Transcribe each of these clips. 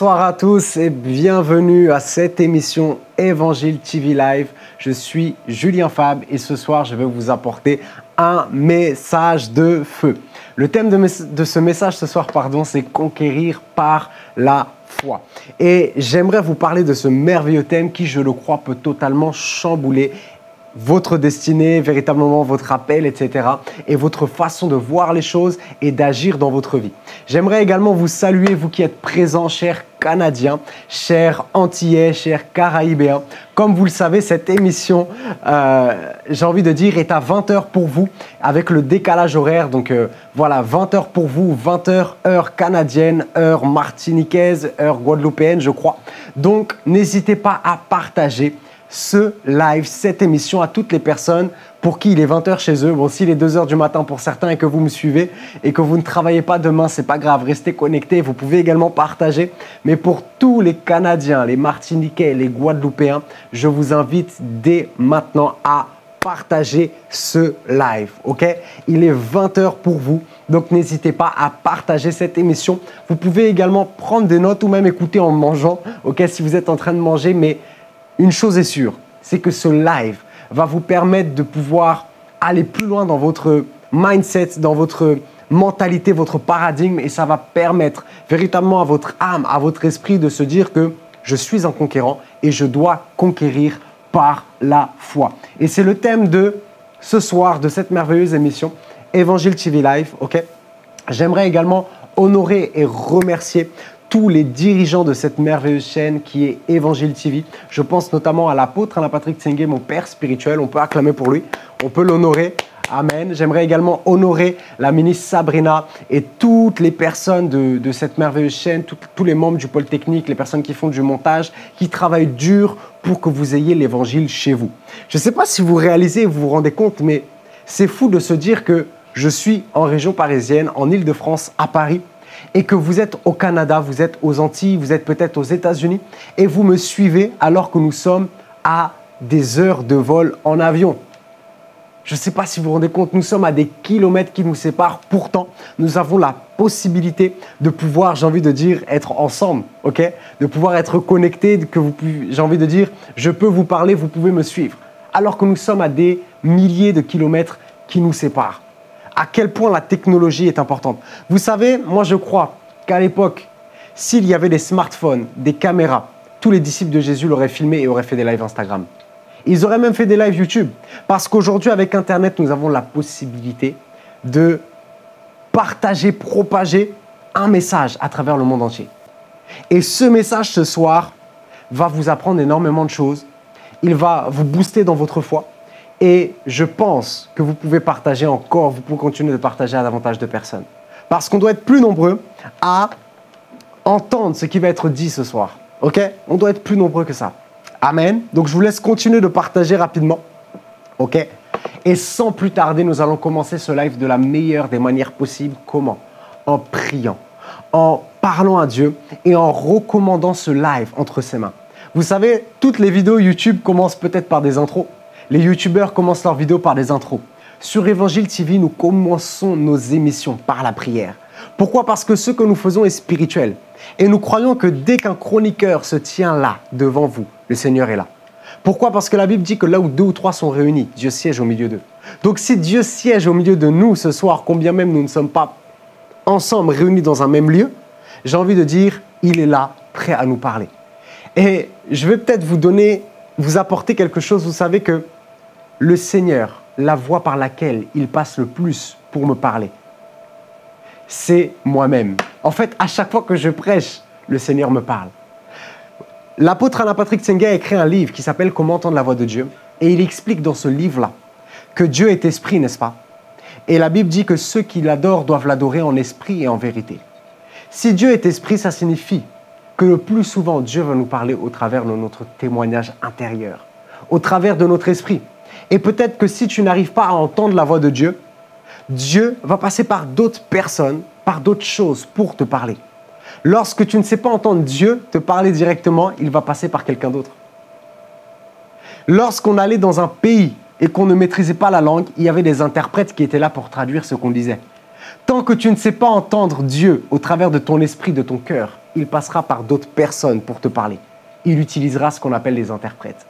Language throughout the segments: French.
Bonsoir à tous et bienvenue à cette émission Évangile TV Live. Je suis Julien Fab et ce soir je vais vous apporter un message de feu. Le thème de, ce message ce soir, pardon, c'est conquérir par la foi. Et j'aimerais vous parler de ce merveilleux thème qui, je le crois, peut totalement chambouler votre destinée, véritablement votre appel, etc. Et votre façon de voir les choses et d'agir dans votre vie. J'aimerais également vous saluer, vous qui êtes présents, chers Canadiens, chers Antillais, chers Caraïbéens. Comme vous le savez, cette émission, euh, j'ai envie de dire, est à 20h pour vous, avec le décalage horaire. Donc euh, voilà, 20h pour vous, 20h heure canadienne, heure martiniquaise, heure guadeloupéenne, je crois. Donc n'hésitez pas à partager ce live, cette émission à toutes les personnes pour qui il est 20h chez eux. Bon, s'il est 2h du matin pour certains et que vous me suivez et que vous ne travaillez pas demain, c'est pas grave, restez connectés. Vous pouvez également partager. Mais pour tous les Canadiens, les Martiniquais, les Guadeloupéens, je vous invite dès maintenant à partager ce live, ok? Il est 20h pour vous, donc n'hésitez pas à partager cette émission. Vous pouvez également prendre des notes ou même écouter en mangeant, ok? Si vous êtes en train de manger, mais une chose est sûre, c'est que ce live va vous permettre de pouvoir aller plus loin dans votre mindset, dans votre mentalité, votre paradigme, et ça va permettre véritablement à votre âme, à votre esprit de se dire que je suis un conquérant et je dois conquérir par la foi. Et c'est le thème de ce soir, de cette merveilleuse émission, Évangile TV Live, ok? J'aimerais également honorer et remercier tous les dirigeants de cette merveilleuse chaîne qui est Évangile TV. Je pense notamment à l'apôtre Alain Patrick Tsenge, mon père spirituel. On peut acclamer pour lui, on peut l'honorer. Amen. J'aimerais également honorer la ministre Sabrina et toutes les personnes de, cette merveilleuse chaîne, tous les membres du pôle technique, les personnes qui font du montage, qui travaillent dur pour que vous ayez l'évangile chez vous. Je ne sais pas si vous réalisez, vous vous rendez compte, mais c'est fou de se dire que je suis en région parisienne, en Ile-de-France, à Paris, et que vous êtes au Canada, vous êtes aux Antilles, vous êtes peut-être aux États-Unis et vous me suivez alors que nous sommes à des heures de vol en avion. Je ne sais pas si vous vous rendez compte, nous sommes à des kilomètres qui nous séparent. Pourtant, nous avons la possibilité de pouvoir, j'ai envie de dire, être ensemble, ok? De pouvoir être connectés, que vous, j'ai envie de dire, je peux vous parler, vous pouvez me suivre. Alors que nous sommes à des milliers de kilomètres qui nous séparent à quel point la technologie est importante. Vous savez, moi je crois qu'à l'époque, s'il y avait des smartphones, des caméras, tous les disciples de Jésus l'auraient filmé et auraient fait des lives Instagram. Ils auraient même fait des lives YouTube. Parce qu'aujourd'hui, avec Internet, nous avons la possibilité de partager, propager un message à travers le monde entier. Et ce message ce soir va vous apprendre énormément de choses. Il va vous booster dans votre foi. Et je pense que vous pouvez partager encore, vous pouvez continuer de partager à davantage de personnes. Parce qu'on doit être plus nombreux à entendre ce qui va être dit ce soir. OK? On doit être plus nombreux que ça. Amen. Donc je vous laisse continuer de partager rapidement. OK? Et sans plus tarder, nous allons commencer ce live de la meilleure des manières possibles. Comment? En priant, en parlant à Dieu et en recommandant ce live entre ses mains. Vous savez, toutes les vidéos YouTube commencent peut-être par des intros. Les youtubeurs commencent leurs vidéos par des intros. Sur Évangile TV, nous commençons nos émissions par la prière. Pourquoi? Parce que ce que nous faisons est spirituel. Et nous croyons que dès qu'un chroniqueur se tient là, devant vous, le Seigneur est là. Pourquoi? Parce que la Bible dit que là où deux ou trois sont réunis, Dieu siège au milieu d'eux. Donc si Dieu siège au milieu de nous ce soir, combien même nous ne sommes pas ensemble réunis dans un même lieu, j'ai envie de dire, il est là, prêt à nous parler. Et je vais peut-être vous donner, vous apporter quelque chose. Vous savez que le Seigneur, la voix par laquelle il passe le plus pour me parler, c'est moi-même. En fait, à chaque fois que je prêche, le Seigneur me parle. L'apôtre Alain Patrick Tsenga a écrit un livre qui s'appelle Comment entendre la voix de Dieu. Et il explique dans ce livre-là que Dieu est esprit, n'est-ce pas? Et la Bible dit que ceux qui l'adorent doivent l'adorer en esprit et en vérité. Si Dieu est esprit, ça signifie que le plus souvent, Dieu va nous parler au travers de notre témoignage intérieur, au travers de notre esprit. Et peut-être que si tu n'arrives pas à entendre la voix de Dieu, Dieu va passer par d'autres personnes, par d'autres choses pour te parler. Lorsque tu ne sais pas entendre Dieu te parler directement, il va passer par quelqu'un d'autre. Lorsqu'on allait dans un pays et qu'on ne maîtrisait pas la langue, il y avait des interprètes qui étaient là pour traduire ce qu'on disait. Tant que tu ne sais pas entendre Dieu au travers de ton esprit, de ton cœur, il passera par d'autres personnes pour te parler. Il utilisera ce qu'on appelle les interprètes.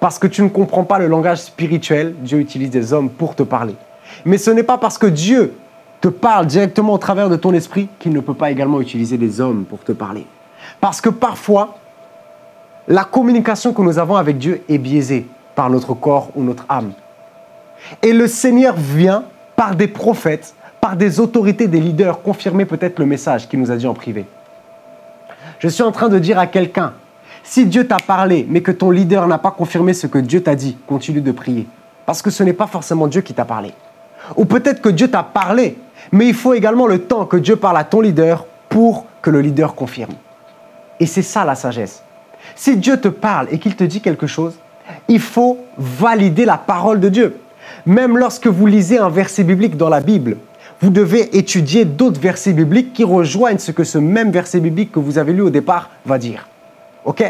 Parce que tu ne comprends pas le langage spirituel, Dieu utilise des hommes pour te parler. Mais ce n'est pas parce que Dieu te parle directement au travers de ton esprit qu'il ne peut pas également utiliser des hommes pour te parler. Parce que parfois, la communication que nous avons avec Dieu est biaisée par notre corps ou notre âme. Et le Seigneur vient par des prophètes, par des autorités, des leaders, confirmer peut-être le message qu'il nous a dit en privé. Je suis en train de dire à quelqu'un, si Dieu t'a parlé, mais que ton leader n'a pas confirmé ce que Dieu t'a dit, continue de prier. Parce que ce n'est pas forcément Dieu qui t'a parlé. Ou peut-être que Dieu t'a parlé, mais il faut également le temps que Dieu parle à ton leader pour que le leader confirme. Et c'est ça la sagesse. Si Dieu te parle et qu'il te dit quelque chose, il faut valider la parole de Dieu. Même lorsque vous lisez un verset biblique dans la Bible, vous devez étudier d'autres versets bibliques qui rejoignent ce que ce même verset biblique que vous avez lu au départ va dire. OK?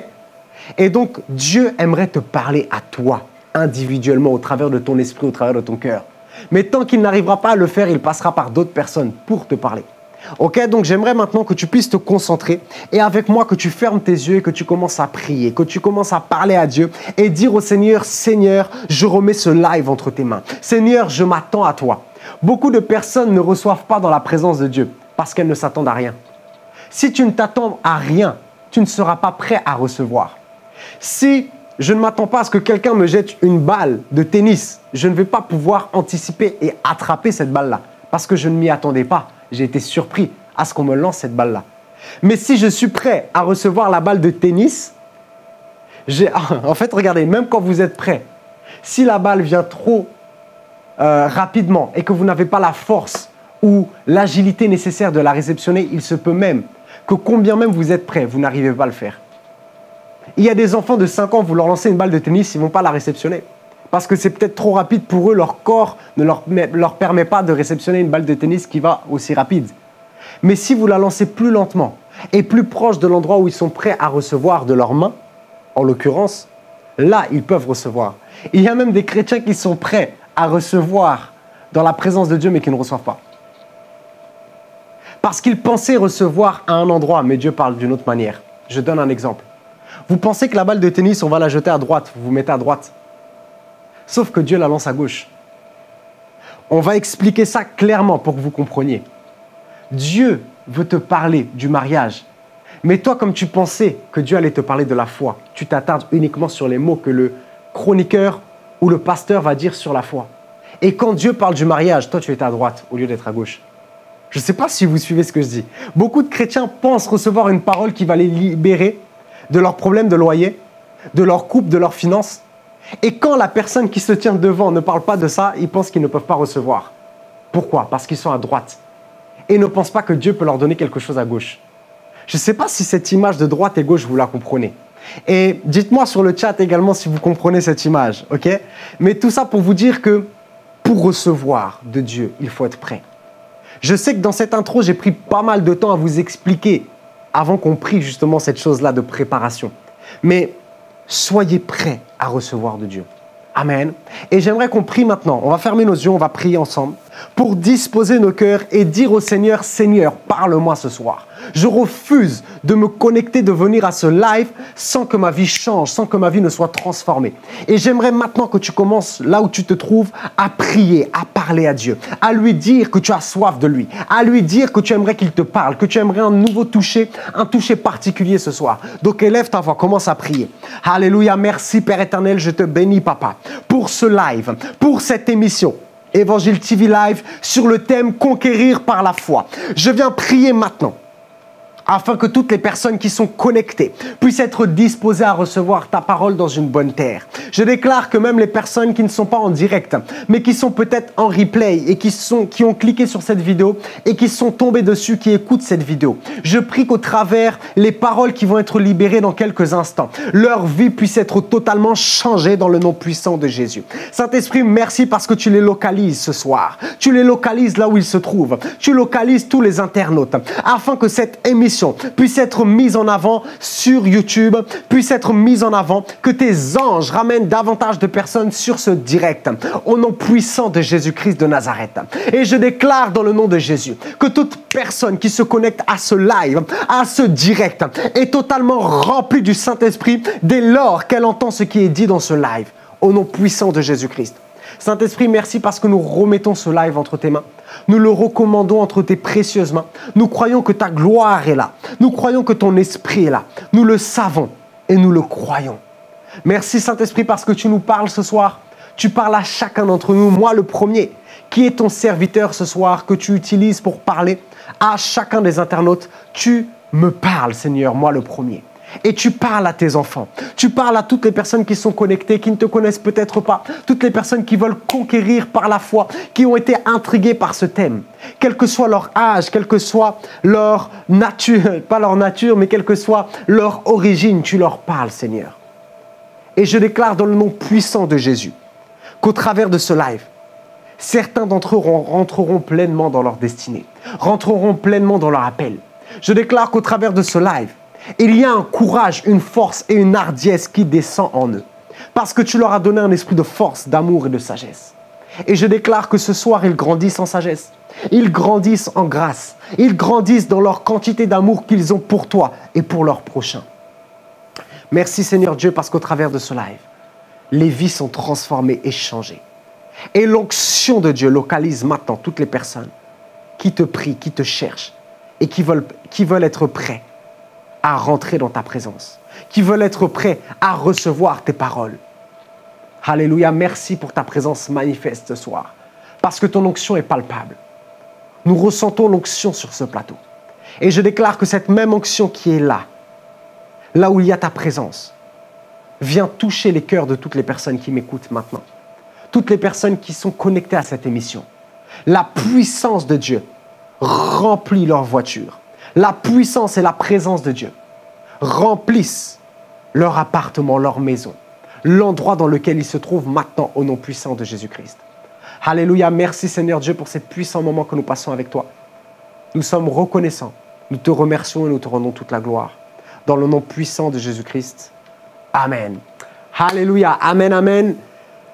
Et donc, Dieu aimerait te parler à toi, individuellement, au travers de ton esprit, au travers de ton cœur. Mais tant qu'il n'arrivera pas à le faire, il passera par d'autres personnes pour te parler. Ok, donc j'aimerais maintenant que tu puisses te concentrer et avec moi que tu fermes tes yeux et que tu commences à prier, que tu commences à parler à Dieu et dire au Seigneur, Seigneur, je remets ce live entre tes mains. Seigneur, je m'attends à toi. Beaucoup de personnes ne reçoivent pas dans la présence de Dieu parce qu'elles ne s'attendent à rien. Si tu ne t'attends à rien, tu ne seras pas prêt à recevoir. Si je ne m'attends pas à ce que quelqu'un me jette une balle de tennis. Je ne vais pas pouvoir anticiper et attraper cette balle-là parce que je ne m'y attendais pas. J'ai été surpris à ce qu'on me lance cette balle-là. Mais si je suis prêt à recevoir la balle de tennis, en fait, regardez, même quand vous êtes prêt, si la balle vient trop euh, rapidement et que vous n'avez pas la force ou l'agilité nécessaire de la réceptionner, il se peut même que combien même vous êtes prêt, vous n'arrivez pas à le faire. Il y a des enfants de 5 ans, vous leur lancez une balle de tennis, ils ne vont pas la réceptionner. Parce que c'est peut-être trop rapide pour eux, leur corps ne leur, leur permet pas de réceptionner une balle de tennis qui va aussi rapide. Mais si vous la lancez plus lentement et plus proche de l'endroit où ils sont prêts à recevoir de leurs mains, en l'occurrence, là, ils peuvent recevoir. Il y a même des chrétiens qui sont prêts à recevoir dans la présence de Dieu, mais qui ne reçoivent pas. Parce qu'ils pensaient recevoir à un endroit, mais Dieu parle d'une autre manière. Je donne un exemple. Vous pensez que la balle de tennis, on va la jeter à droite, vous vous mettez à droite. Sauf que Dieu la lance à gauche. On va expliquer ça clairement pour que vous compreniez. Dieu veut te parler du mariage. Mais toi, comme tu pensais que Dieu allait te parler de la foi, tu t'attardes uniquement sur les mots que le chroniqueur ou le pasteur va dire sur la foi. Et quand Dieu parle du mariage, toi, tu es à droite au lieu d'être à gauche. Je ne sais pas si vous suivez ce que je dis. Beaucoup de chrétiens pensent recevoir une parole qui va les libérer de leurs problèmes de loyer, de leur couple, de leurs finances. Et quand la personne qui se tient devant ne parle pas de ça, ils pensent qu'ils ne peuvent pas recevoir. Pourquoi? Parce qu'ils sont à droite. Et ne pensent pas que Dieu peut leur donner quelque chose à gauche. Je ne sais pas si cette image de droite et gauche, vous la comprenez. Et dites-moi sur le chat également si vous comprenez cette image, ok? Mais tout ça pour vous dire que pour recevoir de Dieu, il faut être prêt. Je sais que dans cette intro, j'ai pris pas mal de temps à vous expliquer avant qu'on prie justement cette chose-là de préparation. Mais soyez prêts à recevoir de Dieu. Amen. Et j'aimerais qu'on prie maintenant. On va fermer nos yeux, on va prier ensemble pour disposer nos cœurs et dire au Seigneur, Seigneur, parle-moi ce soir. Je refuse de me connecter, de venir à ce live sans que ma vie change, sans que ma vie ne soit transformée. Et j'aimerais maintenant que tu commences là où tu te trouves à prier, à parler à Dieu, à lui dire que tu as soif de lui, à lui dire que tu aimerais qu'il te parle, que tu aimerais un nouveau toucher, un toucher particulier ce soir. Donc élève ta voix, commence à prier. Alléluia, merci Père éternel, je te bénis Papa pour ce live, pour cette émission. Évangile TV Live sur le thème Conquérir par la foi. Je viens prier maintenant afin que toutes les personnes qui sont connectées puissent être disposées à recevoir ta parole dans une bonne terre. Je déclare que même les personnes qui ne sont pas en direct, mais qui sont peut-être en replay et qui, sont, qui ont cliqué sur cette vidéo et qui sont tombés dessus, qui écoutent cette vidéo, je prie qu'au travers les paroles qui vont être libérées dans quelques instants, leur vie puisse être totalement changée dans le nom puissant de Jésus. Saint-Esprit, merci parce que tu les localises ce soir. Tu les localises là où ils se trouvent. Tu localises tous les internautes afin que cette émission puisse être mise en avant sur YouTube, puisse être mise en avant, que tes anges ramènent davantage de personnes sur ce direct, au nom puissant de Jésus-Christ de Nazareth. Et je déclare dans le nom de Jésus que toute personne qui se connecte à ce live, à ce direct, est totalement remplie du Saint-Esprit dès lors qu'elle entend ce qui est dit dans ce live, au nom puissant de Jésus-Christ. Saint-Esprit, merci parce que nous remettons ce live entre tes mains. Nous le recommandons entre tes précieuses mains. Nous croyons que ta gloire est là. Nous croyons que ton esprit est là. Nous le savons et nous le croyons. Merci Saint-Esprit parce que tu nous parles ce soir. Tu parles à chacun d'entre nous, moi le premier, qui est ton serviteur ce soir, que tu utilises pour parler à chacun des internautes. Tu me parles, Seigneur, moi le premier. Et tu parles à tes enfants. Tu parles à toutes les personnes qui sont connectées, qui ne te connaissent peut-être pas. Toutes les personnes qui veulent conquérir par la foi, qui ont été intriguées par ce thème. Quel que soit leur âge, quelle que soit leur nature, pas leur nature, mais quelle que soit leur origine, tu leur parles, Seigneur. Et je déclare dans le nom puissant de Jésus qu'au travers de ce live, certains d'entre eux rentreront pleinement dans leur destinée, rentreront pleinement dans leur appel. Je déclare qu'au travers de ce live, il y a un courage, une force et une hardiesse qui descend en eux. Parce que tu leur as donné un esprit de force, d'amour et de sagesse. Et je déclare que ce soir, ils grandissent en sagesse. Ils grandissent en grâce. Ils grandissent dans leur quantité d'amour qu'ils ont pour toi et pour leur prochain. Merci Seigneur Dieu parce qu'au travers de ce live, les vies sont transformées et changées. Et l'onction de Dieu localise maintenant toutes les personnes qui te prient, qui te cherchent et qui veulent, qui veulent être prêts à rentrer dans ta présence, qui veulent être prêts à recevoir tes paroles. Alléluia, merci pour ta présence manifeste ce soir, parce que ton onction est palpable. Nous ressentons l'onction sur ce plateau. Et je déclare que cette même onction qui est là, là où il y a ta présence, vient toucher les cœurs de toutes les personnes qui m'écoutent maintenant, toutes les personnes qui sont connectées à cette émission. La puissance de Dieu remplit leur voiture la puissance et la présence de Dieu remplissent leur appartement, leur maison, l'endroit dans lequel ils se trouvent maintenant au nom puissant de Jésus-Christ. Alléluia, merci Seigneur Dieu pour ces puissants moments que nous passons avec toi. Nous sommes reconnaissants, nous te remercions et nous te rendons toute la gloire. Dans le nom puissant de Jésus-Christ. Amen. Alléluia, Amen, Amen.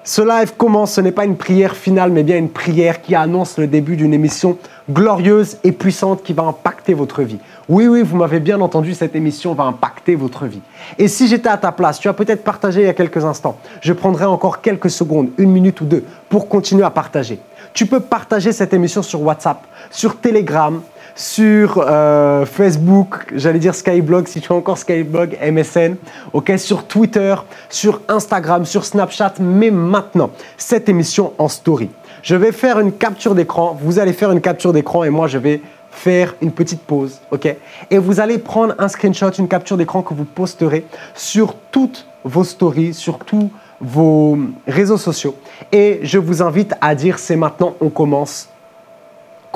Ce live commence, ce n'est pas une prière finale, mais bien une prière qui annonce le début d'une émission glorieuse et puissante qui va impacter votre vie. Oui, oui, vous m'avez bien entendu, cette émission va impacter votre vie. Et si j'étais à ta place, tu as peut-être partagé il y a quelques instants, je prendrai encore quelques secondes, une minute ou deux, pour continuer à partager. Tu peux partager cette émission sur WhatsApp, sur Telegram, sur euh, Facebook, j'allais dire Skyblog, si tu as encore Skyblog, MSN, ok, sur Twitter, sur Instagram, sur Snapchat, mais maintenant, cette émission en story. Je vais faire une capture d'écran, vous allez faire une capture d'écran et moi je vais faire une petite pause, ok? Et vous allez prendre un screenshot, une capture d'écran que vous posterez sur toutes vos stories, sur tous vos réseaux sociaux. Et je vous invite à dire c'est maintenant, on commence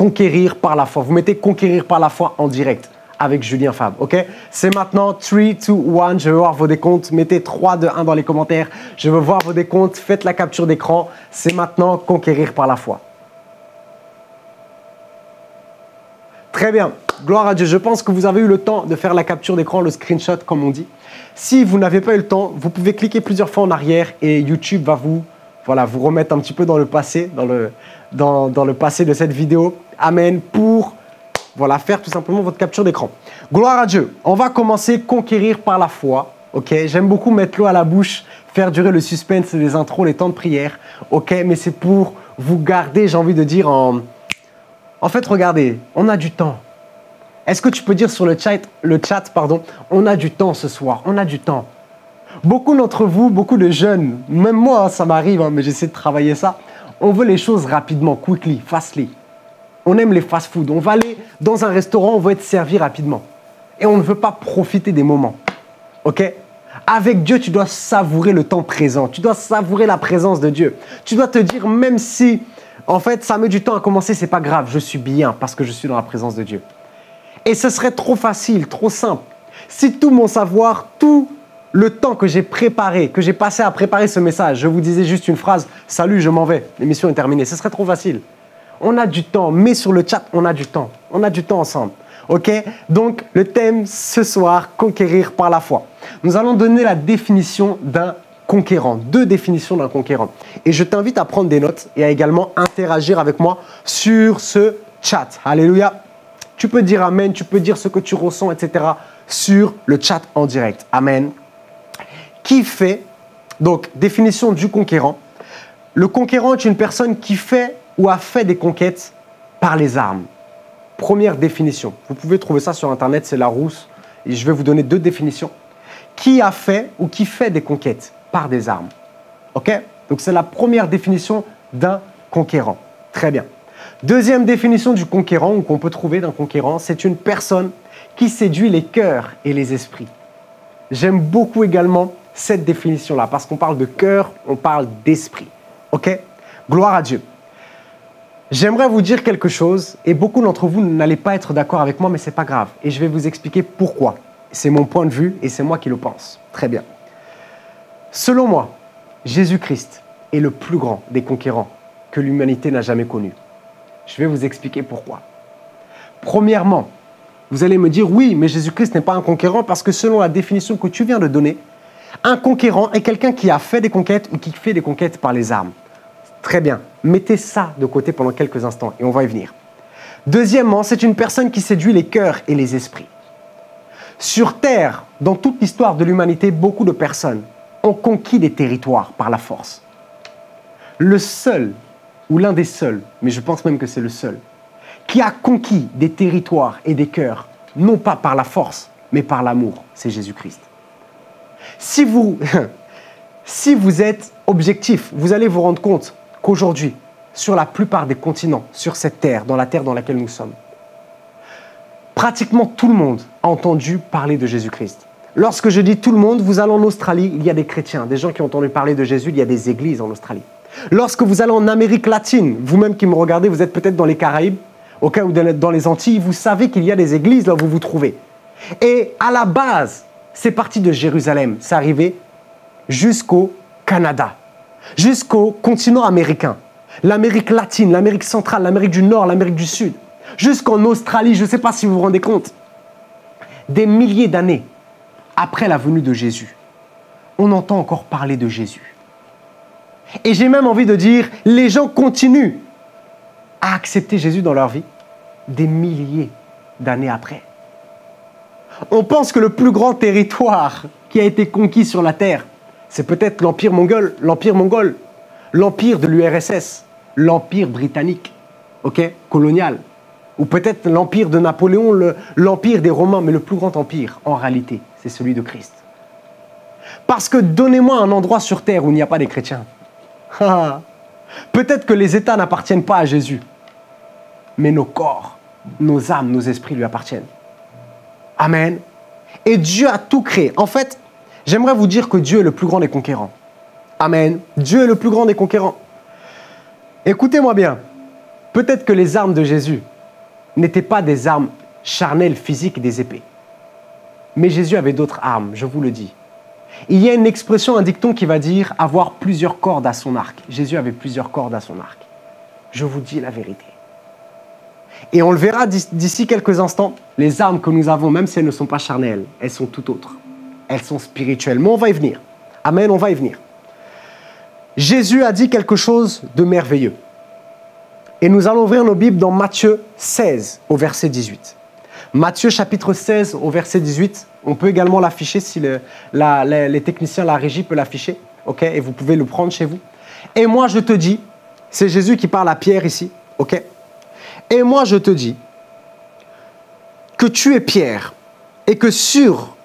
conquérir par la foi. Vous mettez conquérir par la foi en direct avec Julien Fab, ok? C'est maintenant 3, 2, 1, je veux voir vos décomptes. Mettez 3, 2, 1 dans les commentaires. Je veux voir vos décomptes. Faites la capture d'écran. C'est maintenant conquérir par la foi. Très bien. Gloire à Dieu. Je pense que vous avez eu le temps de faire la capture d'écran, le screenshot comme on dit. Si vous n'avez pas eu le temps, vous pouvez cliquer plusieurs fois en arrière et YouTube va vous, voilà, vous remettre un petit peu dans le passé, dans le, dans, le passé de cette vidéo. Amen. Pour voilà, faire tout simplement votre capture d'écran. Gloire à Dieu. On va commencer conquérir par la foi. Ok, j'aime beaucoup mettre l'eau à la bouche, faire durer le suspense des intros, les temps de prière. Ok, mais c'est pour vous garder, j'ai envie de dire en. En fait, regardez, on a du temps. Est-ce que tu peux dire sur le chat, le chat, pardon, on a du temps ce soir, on a du temps. Beaucoup d'entre vous, beaucoup de jeunes, même moi, ça m'arrive, hein, mais j'essaie de travailler ça. On veut les choses rapidement, quickly, fastly. On aime les fast-food. On va aller dans un restaurant, on veut être servi rapidement. et on ne veut pas profiter des moments. OK? Avec Dieu, tu dois savourer le temps présent. Tu dois savourer la présence de Dieu. Tu dois te dire, même si, en fait, ça met du temps à commencer, c'est pas grave. Je suis bien parce que je suis dans la présence de Dieu. Et ce serait trop facile, trop simple. Si tout mon savoir, tout le temps que j'ai préparé, que j'ai passé à préparer ce message, je vous disais juste une phrase, salut, je m'en vais, l'émission est terminée. Ce serait trop facile. On a du temps, mais sur le chat, on a du temps. On a du temps ensemble. OK? Donc, le thème ce soir, conquérir par la foi. Nous allons donner la définition d'un conquérant, deux définitions d'un conquérant. Et je t'invite à prendre des notes et à également interagir avec moi sur ce chat. Alléluia. Tu peux dire Amen, tu peux dire ce que tu ressens, etc. sur le chat en direct. Amen. Qui fait, donc, définition du conquérant. Le conquérant est une personne qui fait ou a fait des conquêtes par les armes. Première définition. Vous pouvez trouver ça sur Internet, c'est Larousse. Et je vais vous donner deux définitions. Qui a fait ou qui fait des conquêtes par des armes OK? Donc c'est la première définition d'un conquérant. Très bien. Deuxième définition du conquérant, ou qu'on peut trouver d'un conquérant, c'est une personne qui séduit les cœurs et les esprits. J'aime beaucoup également cette définition-là, parce qu'on parle de cœur, on parle d'esprit. OK? Gloire à Dieu. J'aimerais vous dire quelque chose et beaucoup d'entre vous n'allez pas être d'accord avec moi, mais ce n'est pas grave. Et je vais vous expliquer pourquoi. C'est mon point de vue et c'est moi qui le pense. Très bien. Selon moi, Jésus-Christ est le plus grand des conquérants que l'humanité n'a jamais connu. Je vais vous expliquer pourquoi. Premièrement, vous allez me dire oui, mais Jésus-Christ n'est pas un conquérant parce que selon la définition que tu viens de donner, un conquérant est quelqu'un qui a fait des conquêtes ou qui fait des conquêtes par les armes. Très bien. Mettez ça de côté pendant quelques instants et on va y venir. Deuxièmement, c'est une personne qui séduit les cœurs et les esprits. Sur Terre, dans toute l'histoire de l'humanité, beaucoup de personnes ont conquis des territoires par la force. Le seul, ou l'un des seuls, mais je pense même que c'est le seul, qui a conquis des territoires et des cœurs, non pas par la force, mais par l'amour, c'est Jésus-Christ. Si vous, si vous êtes objectif, vous allez vous rendre compte qu'aujourd'hui, sur la plupart des continents, sur cette terre, dans la terre dans laquelle nous sommes, pratiquement tout le monde a entendu parler de Jésus-Christ. Lorsque je dis tout le monde, vous allez en Australie, il y a des chrétiens, des gens qui ont entendu parler de Jésus, il y a des églises en Australie. Lorsque vous allez en Amérique latine, vous-même qui me regardez, vous êtes peut-être dans les Caraïbes, au cas où dans les Antilles, vous savez qu'il y a des églises là où vous vous trouvez. Et à la base, c'est parti de Jérusalem, c'est arrivé jusqu'au Canada. Jusqu'au continent américain, l'Amérique latine, l'Amérique centrale, l'Amérique du Nord, l'Amérique du Sud, jusqu'en Australie, je ne sais pas si vous vous rendez compte, des milliers d'années après la venue de Jésus, on entend encore parler de Jésus. Et j'ai même envie de dire, les gens continuent à accepter Jésus dans leur vie des milliers d'années après. On pense que le plus grand territoire qui a été conquis sur la terre, c'est peut-être l'empire mongol, l'empire mongol, l'empire de l'URSS, l'empire britannique, colonial, ou peut-être l'empire de Napoléon, l'empire des Romains, mais le plus grand empire, en réalité, c'est celui de Christ. Parce que donnez-moi un endroit sur terre où il n'y a pas des chrétiens. peut-être que les États n'appartiennent pas à Jésus, mais nos corps, nos âmes, nos esprits lui appartiennent. Amen. Et Dieu a tout créé. En fait, J'aimerais vous dire que Dieu est le plus grand des conquérants. Amen. Dieu est le plus grand des conquérants. Écoutez-moi bien. Peut-être que les armes de Jésus n'étaient pas des armes charnelles, physiques, des épées. Mais Jésus avait d'autres armes, je vous le dis. Il y a une expression, un dicton qui va dire avoir plusieurs cordes à son arc. Jésus avait plusieurs cordes à son arc. Je vous dis la vérité. Et on le verra d'ici quelques instants, les armes que nous avons, même si elles ne sont pas charnelles, elles sont tout autres elles sont spirituelles. Mais on va y venir. Amen, on va y venir. Jésus a dit quelque chose de merveilleux. Et nous allons ouvrir nos Bibles dans Matthieu 16 au verset 18. Matthieu chapitre 16 au verset 18. On peut également l'afficher si les techniciens, la régie peut l'afficher. ok Et vous pouvez le prendre chez vous. Et moi je te dis, c'est Jésus qui parle à Pierre ici. ok Et moi je te dis que tu es Pierre et que sur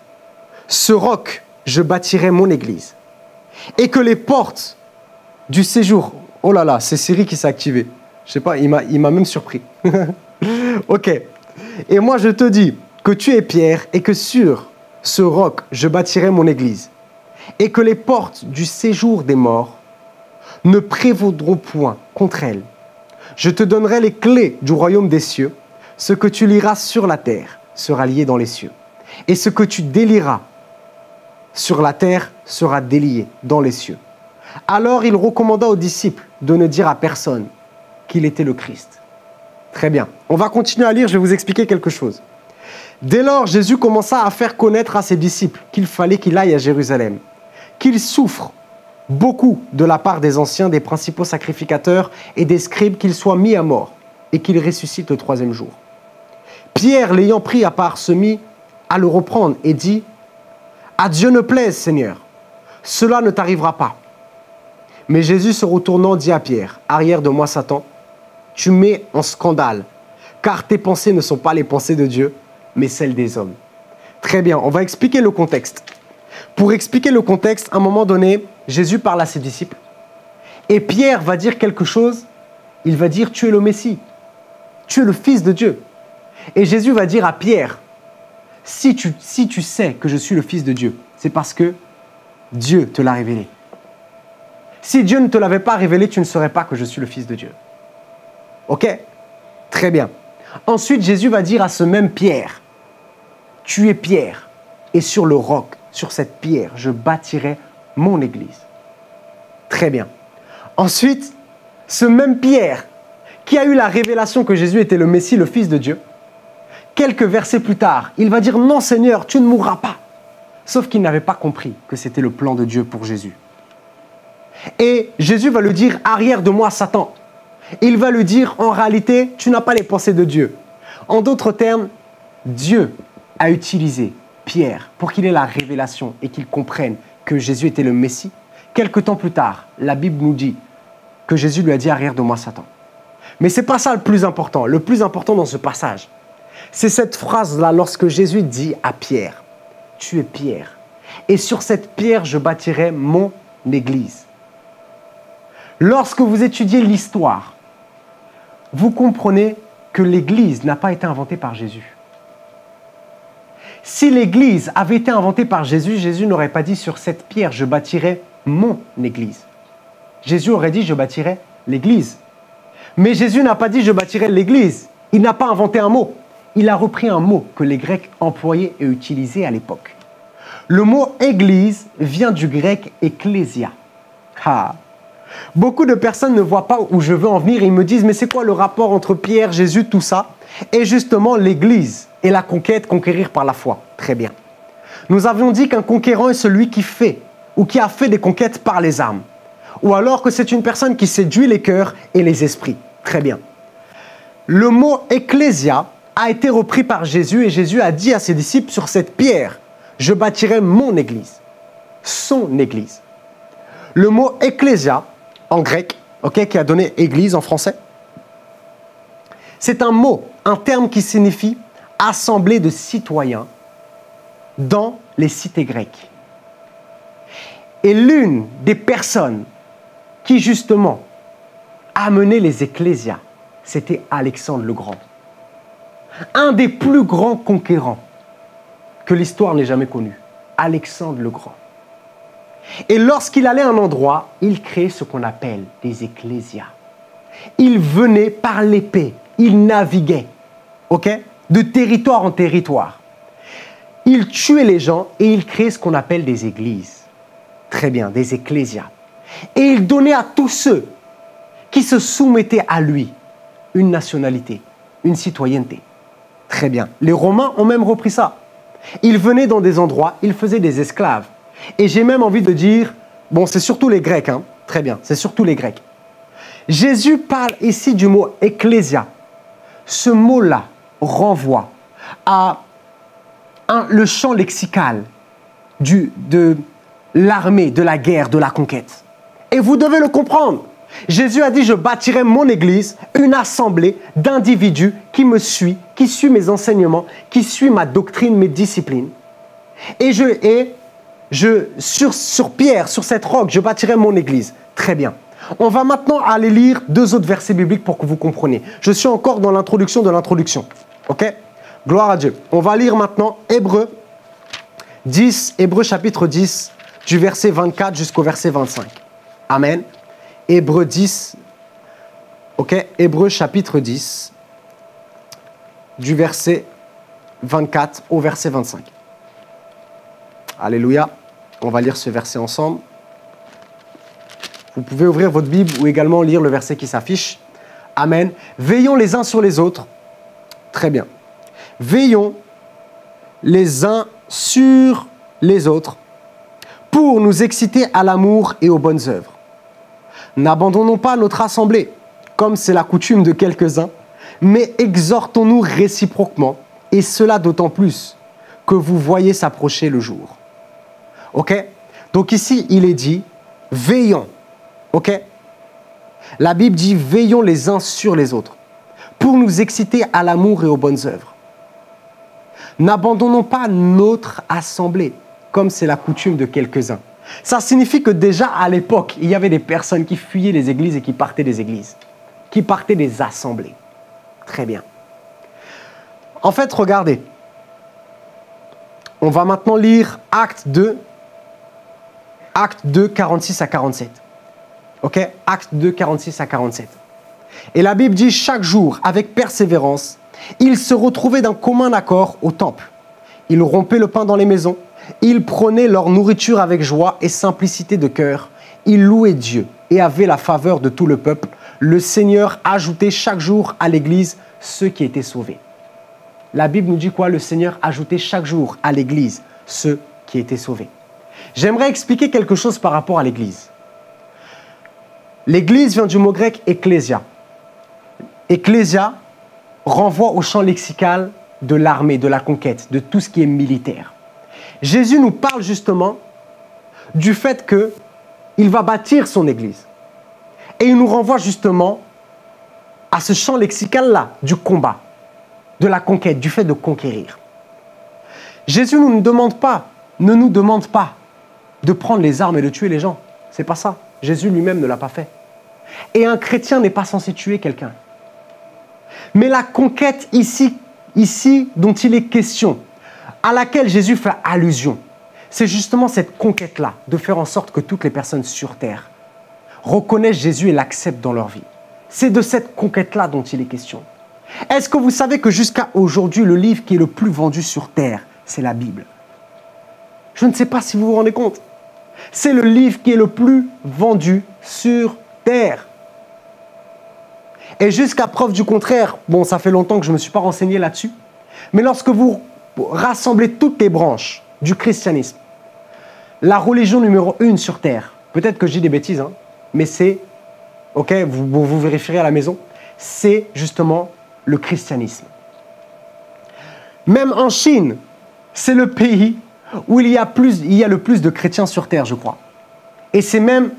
ce roc, je bâtirai mon église. Et que les portes du séjour, oh là là, c'est Siri qui s'est activé. Je sais pas, il m'a même surpris. ok. Et moi, je te dis que tu es Pierre et que sur ce roc je bâtirai mon église, et que les portes du séjour des morts ne prévaudront point contre elle. Je te donnerai les clés du royaume des cieux. Ce que tu liras sur la terre sera lié dans les cieux. Et ce que tu délieras sur la terre sera délié dans les cieux. Alors il recommanda aux disciples de ne dire à personne qu'il était le Christ. Très bien. On va continuer à lire, je vais vous expliquer quelque chose. Dès lors, Jésus commença à faire connaître à ses disciples qu'il fallait qu'il aille à Jérusalem, qu'il souffre beaucoup de la part des anciens, des principaux sacrificateurs et des scribes, qu'il soit mis à mort et qu'il ressuscite le troisième jour. Pierre, l'ayant pris à part, se mit à le reprendre et dit, À Dieu ne plaise, Seigneur, cela ne t'arrivera pas. Mais Jésus se retournant dit à Pierre, Arrière de moi, Satan, tu mets en scandale, car tes pensées ne sont pas les pensées de Dieu, mais celles des hommes. Très bien, on va expliquer le contexte. Pour expliquer le contexte, à un moment donné, Jésus parle à ses disciples. Et Pierre va dire quelque chose. Il va dire, tu es le Messie. Tu es le Fils de Dieu. Et Jésus va dire à Pierre, si tu, si tu sais que je suis le Fils de Dieu, c'est parce que Dieu te l'a révélé. Si Dieu ne te l'avait pas révélé, tu ne saurais pas que je suis le Fils de Dieu. Ok? Très bien. Ensuite, Jésus va dire à ce même Pierre, tu es Pierre, et sur le roc, sur cette pierre, je bâtirai mon église. Très bien. Ensuite, ce même Pierre, qui a eu la révélation que Jésus était le Messie, le Fils de Dieu, quelques versets plus tard, il va dire, non Seigneur, tu ne mourras pas. Sauf qu'il n'avait pas compris que c'était le plan de Dieu pour Jésus. Et Jésus va lui dire, arrière de moi, Satan. Il va lui dire, en réalité, tu n'as pas les pensées de Dieu. En d'autres termes, Dieu a utilisé Pierre pour qu'il ait la révélation et qu'il comprenne que Jésus était le Messie. Quelque temps plus tard, la Bible nous dit que Jésus lui a dit arrière de moi Satan. Mais ce n'est pas ça le plus important. Le plus important dans ce passage, c'est cette phrase-là lorsque Jésus dit à Pierre, tu es Pierre, et sur cette pierre je bâtirai mon église. Lorsque vous étudiez l'histoire, vous comprenez que l'église n'a pas été inventée par Jésus. Si l'Église avait été inventée par Jésus, Jésus n'aurait pas dit sur cette pierre, je bâtirai mon Église. Jésus aurait dit, je bâtirai l'Église. Mais Jésus n'a pas dit, je bâtirai l'Église. Il n'a pas inventé un mot. Il a repris un mot que les Grecs employaient et utilisaient à l'époque. Le mot Église vient du grec ecclésia. Ah. Beaucoup de personnes ne voient pas où je veux en venir et ils me disent, mais c'est quoi le rapport entre Pierre, Jésus, tout ça? Et justement, l'Église et la conquête, conquérir par la foi. Très bien. Nous avions dit qu'un conquérant est celui qui fait ou qui a fait des conquêtes par les armes. Ou alors que c'est une personne qui séduit les cœurs et les esprits. Très bien. Le mot ecclésia a été repris par Jésus et Jésus a dit à ses disciples sur cette pierre, je bâtirai mon église, son église. Le mot ecclésia en grec, qui a donné église en français, c'est un mot, un terme qui signifie assemblée de citoyens dans les cités grecques. Et l'une des personnes qui justement a mené les ecclésias, c'était Alexandre le Grand. Un des plus grands conquérants que l'histoire n'ait jamais connu. Alexandre le Grand. Et lorsqu'il allait à un endroit, il créait ce qu'on appelle des ecclésias. Il venait par l'épée, il naviguait. OK? De territoire en territoire. Il tuait les gens et il créait ce qu'on appelle des églises. Très bien, des ecclésias. Et il donnait à tous ceux qui se soumettaient à lui une nationalité, une citoyenneté. Très bien. Les Romains ont même repris ça. Ils venaient dans des endroits, ils faisaient des esclaves. Et j'ai même envie de dire, bon, c'est surtout les Grecs, hein. très bien, c'est surtout les Grecs. Jésus parle ici du mot ecclésia. Ce mot-là, renvoie à le champ lexical du, de l'armée, de la guerre, de la conquête. Et vous devez le comprendre. Jésus a dit, je bâtirai mon église, une assemblée d'individus qui me suit, qui suit mes enseignements, qui suit ma doctrine, mes disciplines. Et je, et sur, sur Pierre, sur cette roque, je bâtirai mon église. Très bien. On va maintenant aller lire deux autres versets bibliques pour que vous compreniez. Je suis encore dans l'introduction de l'introduction. OK? Gloire à Dieu. On va lire maintenant Hébreu 10, Hébreu chapitre 10, du verset 24 jusqu'au verset 25. Amen. Hébreu 10, ok, Hébreu chapitre 10, du verset 24 au verset 25. Alléluia. On va lire ce verset ensemble. Vous pouvez ouvrir votre Bible ou également lire le verset qui s'affiche. Amen. Veillons les uns sur les autres. Très bien. Veillons les uns sur les autres pour nous exciter à l'amour et aux bonnes œuvres. N'abandonnons pas notre assemblée, comme c'est la coutume de quelques-uns, mais exhortons-nous réciproquement, et cela d'autant plus que vous voyez s'approcher le jour. OK? Donc ici, il est dit, veillons. OK? La Bible dit, veillons les uns sur les autres, pour nous exciter à l'amour et aux bonnes œuvres. N'abandonnons pas notre assemblée, comme c'est la coutume de quelques-uns. Ça signifie que déjà à l'époque, il y avait des personnes qui fuyaient les églises et qui partaient des églises, qui partaient des assemblées. Très bien. En fait, regardez. On va maintenant lire Acte 2, Acte 2, 46 à 47. OK? Acte 2, 46 à 47. Et la Bible dit chaque jour, avec persévérance, ils se retrouvaient d'un commun accord au temple. Ils rompaient le pain dans les maisons. Ils prenaient leur nourriture avec joie et simplicité de cœur. Ils louaient Dieu et avaient la faveur de tout le peuple. Le Seigneur ajoutait chaque jour à l'Église ceux qui étaient sauvés. La Bible nous dit quoi? Le Seigneur ajoutait chaque jour à l'Église ceux qui étaient sauvés. J'aimerais expliquer quelque chose par rapport à l'Église. L'Église vient du mot grec ecclésia. Ecclésia renvoie au champ lexical de l'armée, de la conquête, de tout ce qui est militaire. Jésus nous parle justement du fait que il va bâtir son église. Et il nous renvoie justement à ce champ lexical-là du combat, de la conquête, du fait de conquérir. Jésus ne nous demande pas, ne nous demande pas de prendre les armes et de tuer les gens. C'est pas ça. Jésus lui-même ne l'a pas fait. Et un chrétien n'est pas censé tuer quelqu'un. Mais la conquête ici, ici dont il est question, à laquelle Jésus fait allusion, c'est justement cette conquête-là, de faire en sorte que toutes les personnes sur terre reconnaissent Jésus et l'acceptent dans leur vie. C'est de cette conquête-là dont il est question. Est-ce que vous savez que jusqu'à aujourd'hui, le livre qui est le plus vendu sur terre, c'est la Bible? Je ne sais pas si vous vous rendez compte. C'est le livre qui est le plus vendu sur terre. Et jusqu'à preuve du contraire, bon, ça fait longtemps que je ne me suis pas renseigné là-dessus, mais lorsque vous rassemblez toutes les branches du christianisme, la religion numéro une sur Terre, peut-être que je dis des bêtises, hein, mais c'est, ok, vous, vous vérifierez à la maison, c'est justement le christianisme. Même en Chine, c'est le pays où il y, a plus, il y a le plus de chrétiens sur Terre, je crois. Et c'est même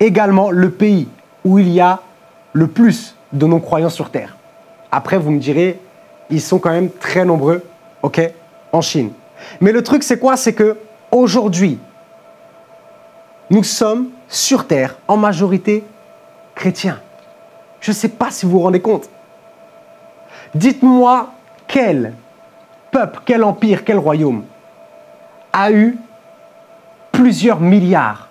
également le pays où il y a le plus de nos croyants sur Terre. Après, vous me direz, ils sont quand même très nombreux, ok, en Chine. Mais le truc, c'est quoi? C'est que aujourd'hui, nous sommes sur Terre en majorité chrétiens. Je ne sais pas si vous vous rendez compte. Dites-moi quel peuple, quel empire, quel royaume a eu plusieurs milliards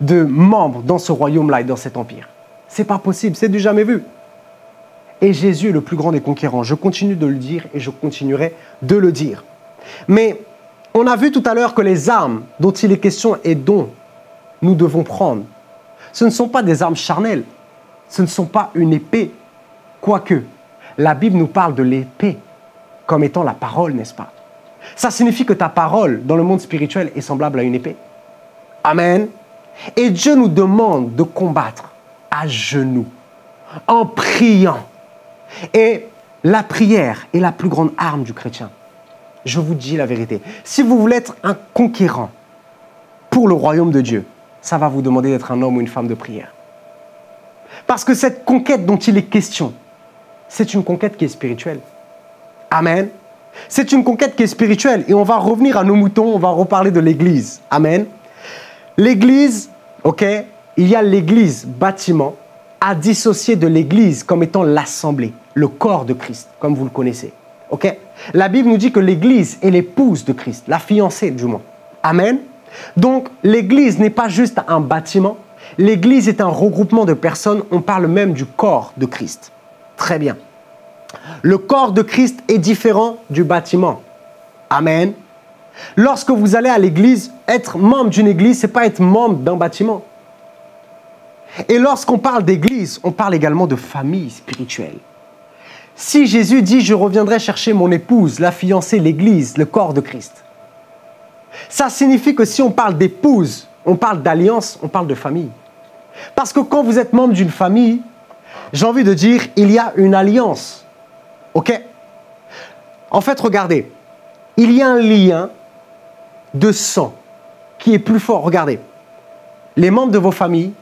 de membres dans ce royaume-là et dans cet empire? C'est pas possible, c'est du jamais vu. Et Jésus est le plus grand des conquérants. Je continue de le dire et je continuerai de le dire. Mais on a vu tout à l'heure que les armes dont il est question et dont nous devons prendre, ce ne sont pas des armes charnelles, ce ne sont pas une épée, quoique la Bible nous parle de l'épée comme étant la parole, n'est-ce pas? Ça signifie que ta parole dans le monde spirituel est semblable à une épée. Amen. Et Dieu nous demande de combattre à genoux, en priant. Et la prière est la plus grande arme du chrétien. Je vous dis la vérité. Si vous voulez être un conquérant pour le royaume de Dieu, ça va vous demander d'être un homme ou une femme de prière. Parce que cette conquête dont il est question, c'est une conquête qui est spirituelle. Amen. C'est une conquête qui est spirituelle. Et on va revenir à nos moutons, on va reparler de l'Église. Amen. L'Église, ok, il y a l'Église, bâtiment, à dissocier de l'Église comme étant l'assemblée, le corps de Christ, comme vous le connaissez. Ok? La Bible nous dit que l'Église est l'épouse de Christ, la fiancée du moins. Amen? Donc l'Église n'est pas juste un bâtiment, l'Église est un regroupement de personnes, on parle même du corps de Christ. Très bien. Le corps de Christ est différent du bâtiment. Amen? Lorsque vous allez à l'église, être membre d'une église, c'est pas être membre d'un bâtiment. Et lorsqu'on parle d'église, on parle également de famille spirituelle. Si Jésus dit je reviendrai chercher mon épouse, la fiancée, l'église, le corps de Christ, ça signifie que si on parle d'épouse, on parle d'alliance, on parle de famille. Parce que quand vous êtes membre d'une famille, j'ai envie de dire, il y a une alliance. OK? En fait, regardez, il y a un lien de sang qui est plus fort. Regardez, les membres de vos familles,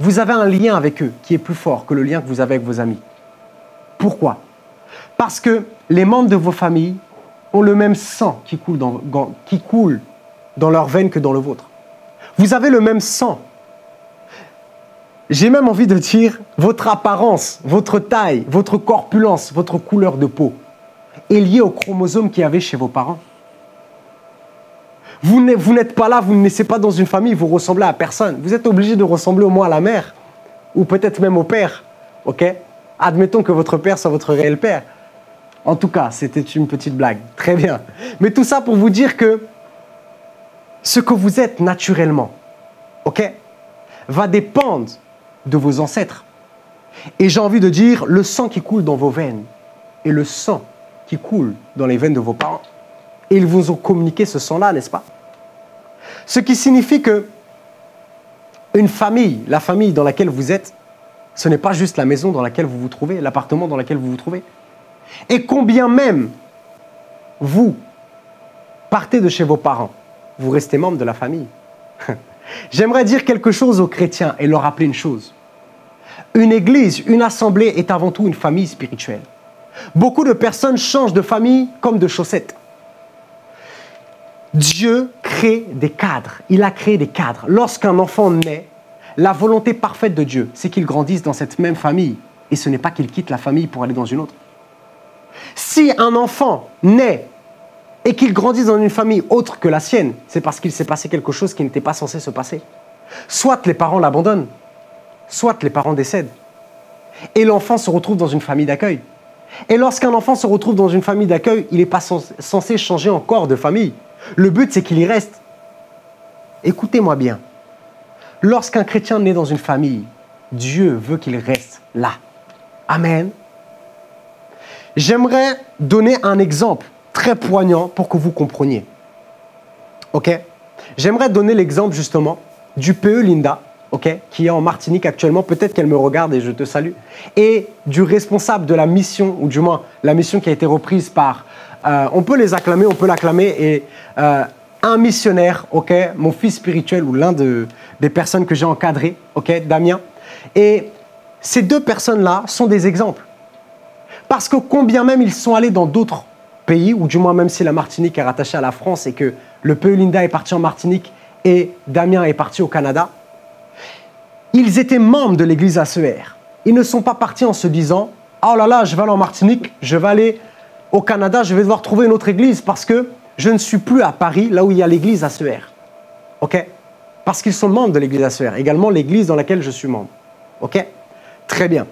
vous avez un lien avec eux qui est plus fort que le lien que vous avez avec vos amis. Pourquoi? Parce que les membres de vos familles ont le même sang qui coule dans, leurs veines que dans le vôtre. Vous avez le même sang. J'ai même envie de dire votre apparence, votre taille, votre corpulence, votre couleur de peau est liée au chromosome qu'il y avait chez vos parents. Vous n'êtes pas là, vous ne naissez pas dans une famille, vous ressemblez à personne. Vous êtes obligé de ressembler au moins à la mère, ou peut-être même au père. Ok? Admettons que votre père soit votre réel père. En tout cas, c'était une petite blague. Très bien. Mais tout ça pour vous dire que ce que vous êtes naturellement, ok, va dépendre de vos ancêtres. Et j'ai envie de dire, le sang qui coule dans vos veines et le sang qui coule dans les veines de vos parents et ils vous ont communiqué ce sang-là, n'est-ce pas? Ce qui signifie que une famille, la famille dans laquelle vous êtes, ce n'est pas juste la maison dans laquelle vous vous trouvez, l'appartement dans lequel vous vous trouvez. Et combien même vous partez de chez vos parents, vous restez membre de la famille. J'aimerais dire quelque chose aux chrétiens et leur rappeler une chose. Une église, une assemblée est avant tout une famille spirituelle. Beaucoup de personnes changent de famille comme de chaussettes. Dieu crée des cadres. Il a créé des cadres. Lorsqu'un enfant naît, la volonté parfaite de Dieu, c'est qu'il grandisse dans cette même famille. Et ce n'est pas qu'il quitte la famille pour aller dans une autre. Si un enfant naît et qu'il grandisse dans une famille autre que la sienne, c'est parce qu'il s'est passé quelque chose qui n'était pas censé se passer. Soit les parents l'abandonnent, soit les parents décèdent. Et l'enfant se retrouve dans une famille d'accueil. Et lorsqu'un enfant se retrouve dans une famille d'accueil, il n'est pas censé changer encore de famille. Le but, c'est qu'il y reste. Écoutez-moi bien. Lorsqu'un chrétien naît dans une famille, Dieu veut qu'il reste là. Amen. J'aimerais donner un exemple très poignant pour que vous compreniez. OK? J'aimerais donner l'exemple justement du PE Linda, OK, qui est en Martinique actuellement. Peut-être qu'elle me regarde et je te salue. Et du responsable de la mission, ou du moins la mission qui a été reprise par euh, on peut les acclamer, on peut l'acclamer. Et euh, un missionnaire, ok, mon fils spirituel ou l'un de, des personnes que j'ai encadrées, ok, Damien. Et ces deux personnes-là sont des exemples. Parce que combien même ils sont allés dans d'autres pays, ou du moins même si la Martinique est rattachée à la France et que le peu Linda est parti en Martinique et Damien est parti au Canada, ils étaient membres de l'église ACER. Ils ne sont pas partis en se disant Oh là là, je vais aller en Martinique, je vais aller au Canada, je vais devoir trouver une autre église parce que je ne suis plus à Paris, là où il y a l'église ACER. OK? Parce qu'ils sont membres de l'église ACER, également l'église dans laquelle je suis membre. OK? Très bien.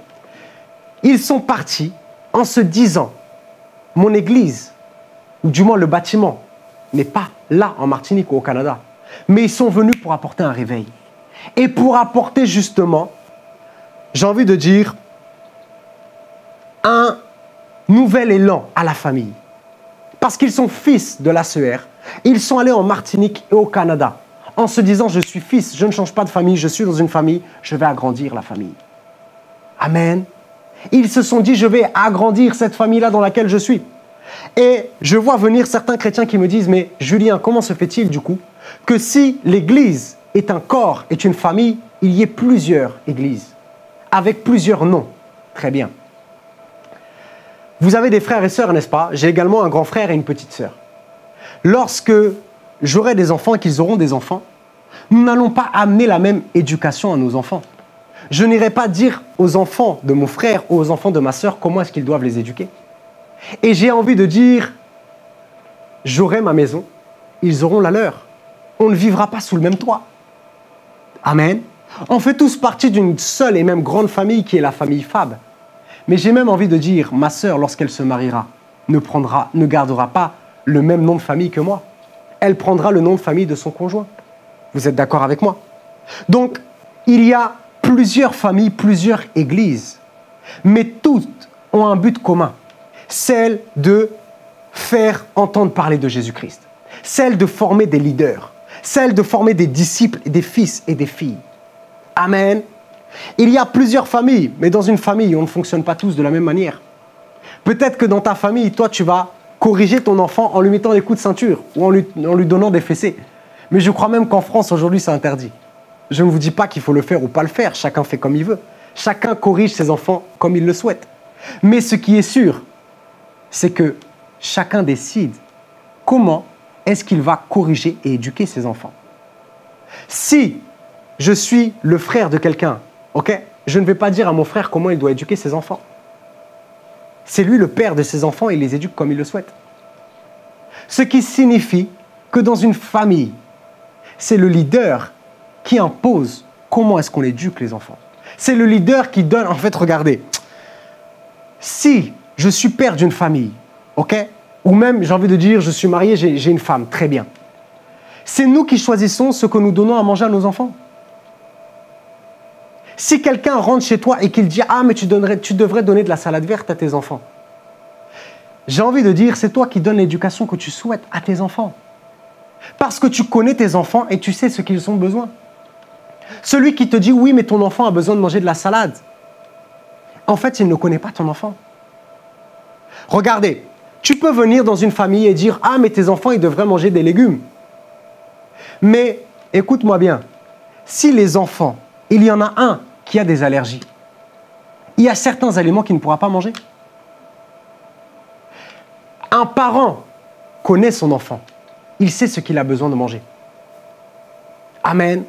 Ils sont partis en se disant mon église, ou du moins le bâtiment, n'est pas là en Martinique ou au Canada. Mais ils sont venus pour apporter un réveil. Et pour apporter justement, j'ai envie de dire, un nouvel élan à la famille. Parce qu'ils sont fils de l'ACER, ils sont allés en Martinique et au Canada en se disant je suis fils, je ne change pas de famille, je suis dans une famille, je vais agrandir la famille. Amen. Ils se sont dit je vais agrandir cette famille-là dans laquelle je suis. Et je vois venir certains chrétiens qui me disent mais Julien, comment se fait-il du coup que si l'Église est un corps, est une famille, il y ait plusieurs églises avec plusieurs noms? Très bien. Vous avez des frères et sœurs, n'est-ce pas? J'ai également un grand frère et une petite sœur. Lorsque j'aurai des enfants et qu'ils auront des enfants, nous n'allons pas amener la même éducation à nos enfants. Je n'irai pas dire aux enfants de mon frère ou aux enfants de ma sœur comment est-ce qu'ils doivent les éduquer. Et j'ai envie de dire, j'aurai ma maison, ils auront la leur. On ne vivra pas sous le même toit. Amen. On fait tous partie d'une seule et même grande famille qui est la famille Fab. Mais j'ai même envie de dire, ma sœur, lorsqu'elle se mariera, ne, prendra, ne gardera pas le même nom de famille que moi. Elle prendra le nom de famille de son conjoint. Vous êtes d'accord avec moi? Donc, il y a plusieurs familles, plusieurs églises, mais toutes ont un but commun, celle de faire entendre parler de Jésus-Christ, celle de former des leaders, celle de former des disciples, des fils et des filles. Amen. Il y a plusieurs familles, mais dans une famille, on ne fonctionne pas tous de la même manière. Peut-être que dans ta famille, toi, tu vas corriger ton enfant en lui mettant des coups de ceinture ou en lui, donnant des fessées. Mais je crois même qu'en France, aujourd'hui, c'est interdit. Je ne vous dis pas qu'il faut le faire ou pas le faire, chacun fait comme il veut. Chacun corrige ses enfants comme il le souhaite. Mais ce qui est sûr, c'est que chacun décide comment est-ce qu'il va corriger et éduquer ses enfants. Si je suis le frère de quelqu'un, ok, je ne vais pas dire à mon frère comment il doit éduquer ses enfants. C'est lui le père de ses enfants et il les éduque comme il le souhaite. Ce qui signifie que dans une famille, c'est le leader qui impose comment est-ce qu'on éduque les enfants. C'est le leader qui donne, en fait, regardez, si je suis père d'une famille, ok? Ou même, j'ai envie de dire, je suis marié, j'ai une femme, très bien. C'est nous qui choisissons ce que nous donnons à manger à nos enfants. Si quelqu'un rentre chez toi et qu'il dit Ah, mais tu, devrais donner de la salade verte à tes enfants, j'ai envie de dire c'est toi qui donnes l'éducation que tu souhaites à tes enfants. Parce que tu connais tes enfants et tu sais ce qu'ils ont besoin. Celui qui te dit oui, mais ton enfant a besoin de manger de la salade, en fait, il ne connaît pas ton enfant. Regardez, tu peux venir dans une famille et dire Ah, mais tes enfants, ils devraient manger des légumes. Mais écoute-moi bien, si les enfants, il y en a un qui a des allergies, il y a certains aliments qu'il ne pourra pas manger. Un parent connaît son enfant. Il sait ce qu'il a besoin de manger. Amen.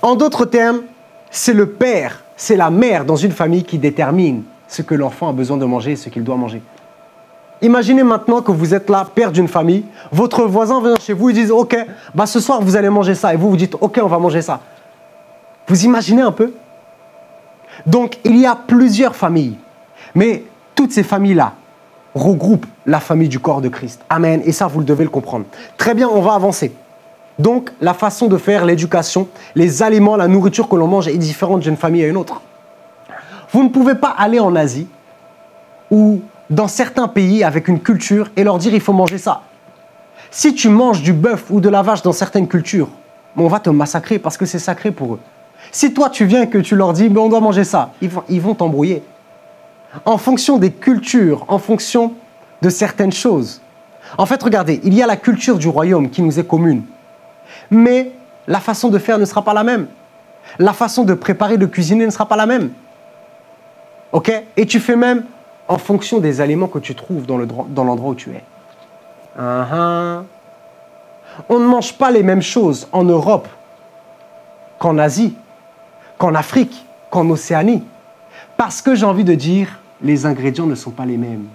En d'autres termes, c'est le père, c'est la mère dans une famille qui détermine ce que l'enfant a besoin de manger et ce qu'il doit manger. Imaginez maintenant que vous êtes là, père d'une famille, votre voisin vient chez vous et dit Ok, bah ce soir vous allez manger ça. Et vous vous dites Ok, on va manger ça. Vous imaginez un peu? Donc il y a plusieurs familles. Mais toutes ces familles-là regroupent la famille du corps de Christ. Amen. Et ça, vous le devez le comprendre. Très bien, on va avancer. Donc, la façon de faire l'éducation, les aliments, la nourriture que l'on mange est différente d'une famille à une autre. Vous ne pouvez pas aller en Asie ou dans certains pays avec une culture et leur dire il faut manger ça. Si tu manges du bœuf ou de la vache dans certaines cultures, on va te massacrer parce que c'est sacré pour eux. Si toi tu viens et que tu leur dis mais on doit manger ça, ils vont t'embrouiller. En fonction des cultures, en fonction de certaines choses. En fait, regardez, il y a la culture du royaume qui nous est commune mais la façon de faire ne sera pas la même. La façon de préparer, de cuisiner ne sera pas la même. OK? Et tu fais même en fonction des aliments que tu trouves dans l'endroit où tu es. Uh-huh. On ne mange pas les mêmes choses en Europe qu'en Asie, qu'en Afrique, qu'en Océanie. Parce que j'ai envie de dire, les ingrédients ne sont pas les mêmes.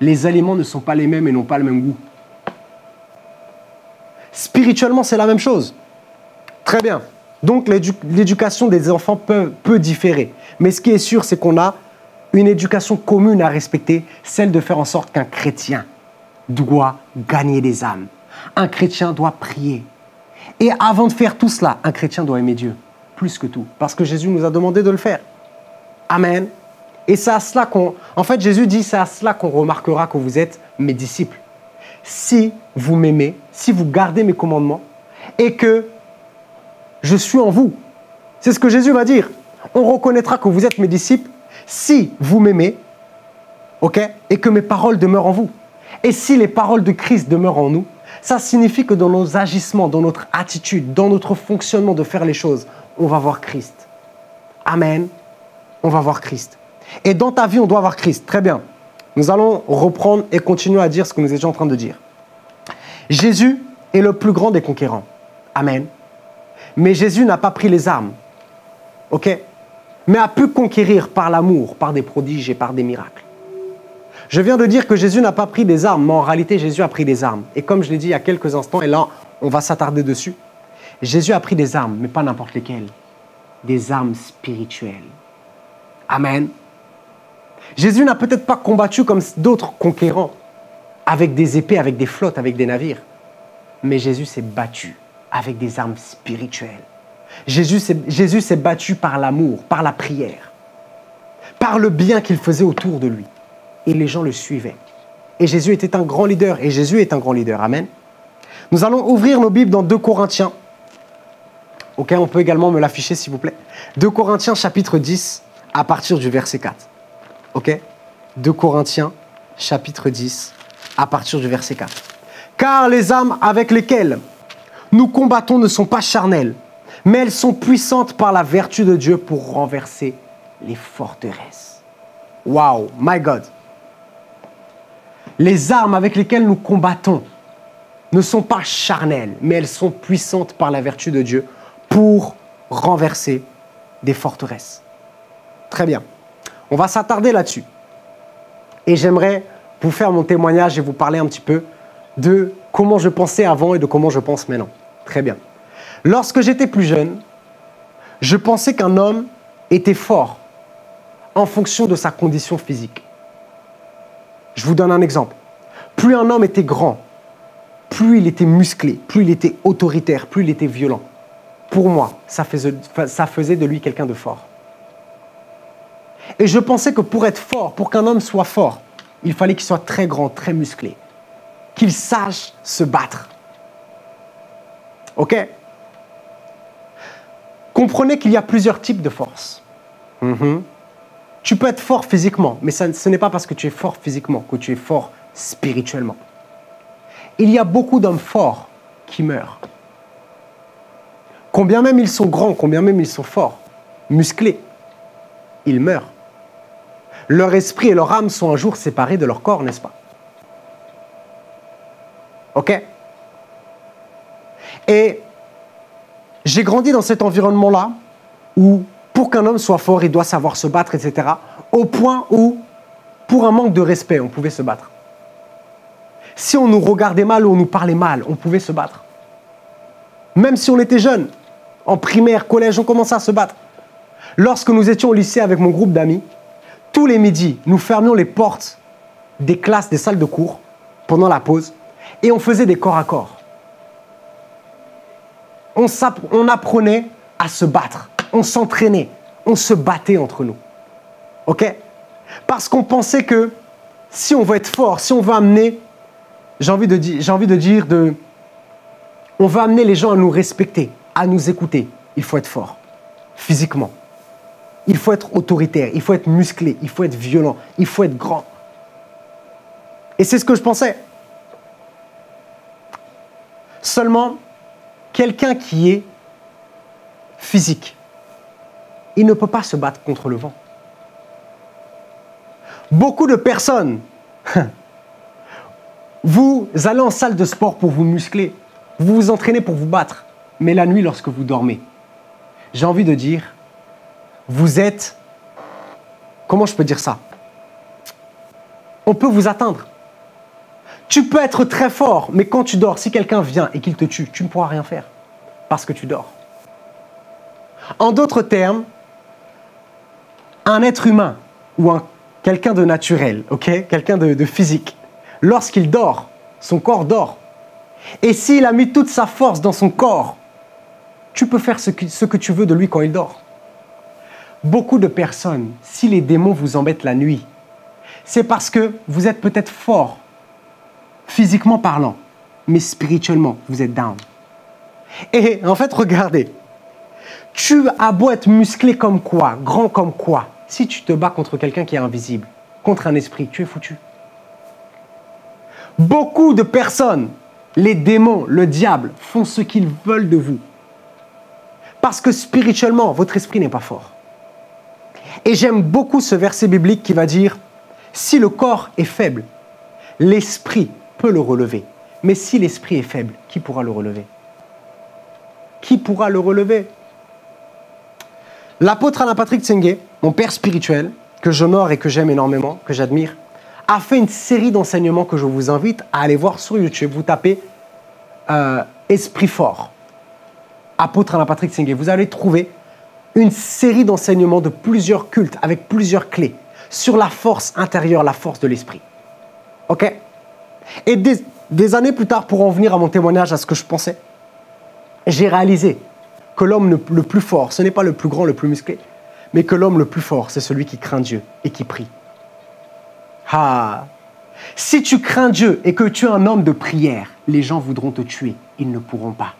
Les aliments ne sont pas les mêmes et n'ont pas le même goût. Spirituellement, c'est la même chose. Très bien. Donc l'éducation des enfants peut, peut différer. Mais ce qui est sûr, c'est qu'on a une éducation commune à respecter, celle de faire en sorte qu'un chrétien doit gagner des âmes. Un chrétien doit prier. Et avant de faire tout cela, un chrétien doit aimer Dieu, plus que tout, parce que Jésus nous a demandé de le faire. Amen. Et c'est à cela qu'on... En fait, Jésus dit, c'est à cela qu'on remarquera que vous êtes mes disciples si vous m'aimez, si vous gardez mes commandements et que je suis en vous. C'est ce que Jésus va dire. On reconnaîtra que vous êtes mes disciples si vous m'aimez, ok, et que mes paroles demeurent en vous. Et si les paroles de Christ demeurent en nous, ça signifie que dans nos agissements, dans notre attitude, dans notre fonctionnement de faire les choses, on va voir Christ. Amen. On va voir Christ. Et dans ta vie, on doit voir Christ. Très bien. Nous allons reprendre et continuer à dire ce que nous étions en train de dire. Jésus est le plus grand des conquérants. Amen. Mais Jésus n'a pas pris les armes. OK? Mais a pu conquérir par l'amour, par des prodiges et par des miracles. Je viens de dire que Jésus n'a pas pris des armes, mais en réalité, Jésus a pris des armes. Et comme je l'ai dit il y a quelques instants, et là, on va s'attarder dessus, Jésus a pris des armes, mais pas n'importe lesquelles. Des armes spirituelles. Amen. Jésus n'a peut-être pas combattu comme d'autres conquérants, avec des épées, avec des flottes, avec des navires. Mais Jésus s'est battu avec des armes spirituelles. Jésus s'est battu par l'amour, par la prière, par le bien qu'il faisait autour de lui. Et les gens le suivaient. Et Jésus était un grand leader. Et Jésus est un grand leader. Amen. Nous allons ouvrir nos Bibles dans 2 Corinthiens. On peut également me l'afficher s'il vous plaît. 2 Corinthiens chapitre 10 à partir du verset 4. Ok? 2 Corinthiens chapitre 10 à partir du verset 4. Car les âmes avec lesquelles nous combattons ne sont pas charnelles, mais elles sont puissantes par la vertu de Dieu pour renverser les forteresses. Wow, my God. Les armes avec lesquelles nous combattons ne sont pas charnelles, mais elles sont puissantes par la vertu de Dieu pour renverser des forteresses. Très bien. On va s'attarder là-dessus. Et j'aimerais vous faire mon témoignage et vous parler un petit peu de comment je pensais avant et de comment je pense maintenant. Très bien. Lorsque j'étais plus jeune, je pensais qu'un homme était fort en fonction de sa condition physique. Je vous donne un exemple. Plus un homme était grand, plus il était musclé, plus il était autoritaire, plus il était violent. Pour moi, ça faisait, ça de lui quelqu'un de fort. Et je pensais que pour être fort, pour qu'un homme soit fort, il fallait qu'il soit très grand, très musclé, qu'il sache se battre. OK? Comprenez qu'il y a plusieurs types de force. Mhm. Tu peux être fort physiquement, mais ce n'est pas parce que tu es fort physiquement que tu es fort spirituellement. Il y a beaucoup d'hommes forts qui meurent. Combien même ils sont grands, combien même ils sont forts, musclés, ils meurent. Leur esprit et leur âme sont un jour séparés de leur corps, n'est-ce pas? Ok? Et j'ai grandi dans cet environnement-là où pour qu'un homme soit fort, il doit savoir se battre, etc. Au point où, pour un manque de respect, on pouvait se battre. Si on nous regardait mal ou on nous parlait mal, on pouvait se battre. Même si on était jeune, en primaire, collège, on commençait à se battre. Lorsque nous étions au lycée avec mon groupe d'amis, tous les midis, nous fermions les portes des classes, des salles de cours pendant la pause et on faisait des corps à corps. On, apprenait à se battre, on s'entraînait, on se battait entre nous. OK? Parce qu'on pensait que si on veut être fort, si on veut amener j'ai envie de envie de dire de, on va amener les gens à nous respecter, à nous écouter. Il faut être fort, physiquement. Il faut être autoritaire, il faut être musclé, il faut être violent, il faut être grand. Et c'est ce que je pensais. Seulement, quelqu'un qui est physique, il ne peut pas se battre contre le vent. Beaucoup de personnes Vous allez en salle de sport pour vous muscler. Vous vous entraînez pour vous battre. Mais la nuit, lorsque vous dormez, j'ai envie de dire, vous êtes... Comment je peux dire ça? On peut vous atteindre. Tu peux être très fort, mais quand tu dors, si quelqu'un vient et qu'il te tue, tu ne pourras rien faire. Parce que tu dors. En d'autres termes, un être humain ou un, quelqu'un de naturel, quelqu'un de physique, lorsqu'il dort, son corps dort. Et s'il a mis toute sa force dans son corps, tu peux faire ce que, tu veux de lui quand il dort. Beaucoup de personnes, si les démons vous embêtent la nuit, c'est parce que vous êtes peut-être fort, physiquement parlant, mais spirituellement, vous êtes down. Et en fait, regardez, tu as beau être musclé comme quoi, grand comme quoi, si tu te bats contre quelqu'un qui est invisible, contre un esprit, tu es foutu. Beaucoup de personnes, les démons, le diable, font ce qu'ils veulent de vous. Parce que spirituellement, votre esprit n'est pas fort. Et j'aime beaucoup ce verset biblique qui va dire, si le corps est faible, l'esprit peut le relever. Mais si l'esprit est faible, qui pourra le relever? Qui pourra le relever? L'apôtre Alain Patrick Tsenge, mon père spirituel, que j'honore et que j'aime énormément, que j'admire, a fait une série d'enseignements que je vous invite à aller voir sur YouTube. Vous tapez euh, Esprit fort, apôtre Alain Patrick Singé. Vous allez trouver une série d'enseignements de plusieurs cultes avec plusieurs clés sur la force intérieure, la force de l'esprit. OK? Et des, années plus tard, pour en venir à mon témoignage, à ce que je pensais, j'ai réalisé que l'homme le plus fort, ce n'est pas le plus grand, le plus musclé, mais que l'homme le plus fort, c'est celui qui craint Dieu et qui prie. Ah Si tu crains Dieu et que tu es un homme de prière, les gens voudront te tuer, ils ne pourront pas.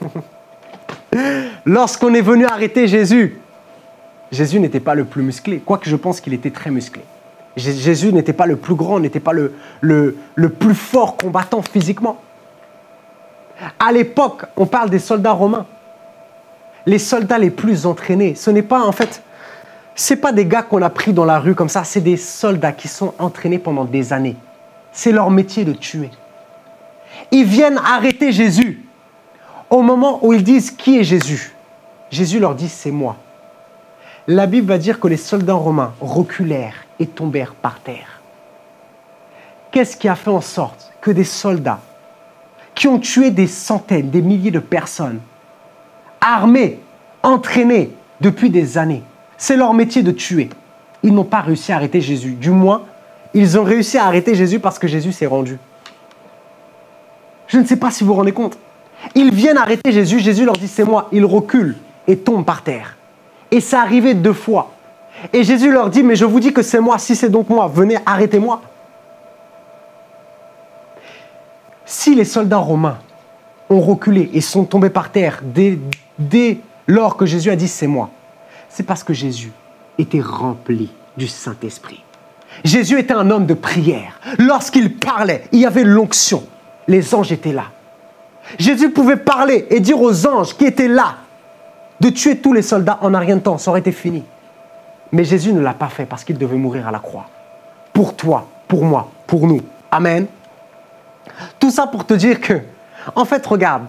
Lorsqu'on est venu arrêter Jésus, Jésus n'était pas le plus musclé, quoique je pense qu'il était très musclé. Jésus n'était pas le plus grand, n'était pas le, le, le, plus fort combattant physiquement. À l'époque, on parle des soldats romains. Les soldats les plus entraînés, ce n'est pas en fait, c'est pas des gars qu'on a pris dans la rue comme ça, c'est des soldats qui sont entraînés pendant des années. C'est leur métier de tuer. Ils viennent arrêter Jésus au moment où ils disent qui est Jésus. Jésus leur dit c'est moi. La Bible va dire que les soldats romains reculèrent et tombèrent par terre. Qu'est-ce qui a fait en sorte que des soldats qui ont tué des centaines, des milliers de personnes, armés, entraînés depuis des années, c'est leur métier de tuer. Ils n'ont pas réussi à arrêter Jésus. Du moins, ils ont réussi à arrêter Jésus parce que Jésus s'est rendu. Je ne sais pas si vous vous rendez compte. Ils viennent arrêter Jésus, Jésus leur dit c'est moi. Ils reculent et tombent par terre. Et ça arrivait deux fois. Et Jésus leur dit, mais je vous dis que c'est moi, si c'est donc moi, venez, arrêtez-moi. Si les soldats romains ont reculé et sont tombés par terre dès, dès lors que Jésus a dit c'est moi, c'est parce que Jésus était rempli du Saint-Esprit. Jésus était un homme de prière. Lorsqu'il parlait, il y avait l'onction. Les anges étaient là. Jésus pouvait parler et dire aux anges qui étaient là, de tuer tous les soldats en un rien de temps, ça aurait été fini. Mais Jésus ne l'a pas fait parce qu'il devait mourir à la croix. Pour toi, pour moi, pour nous. Amen. Tout ça pour te dire que, en fait, regarde,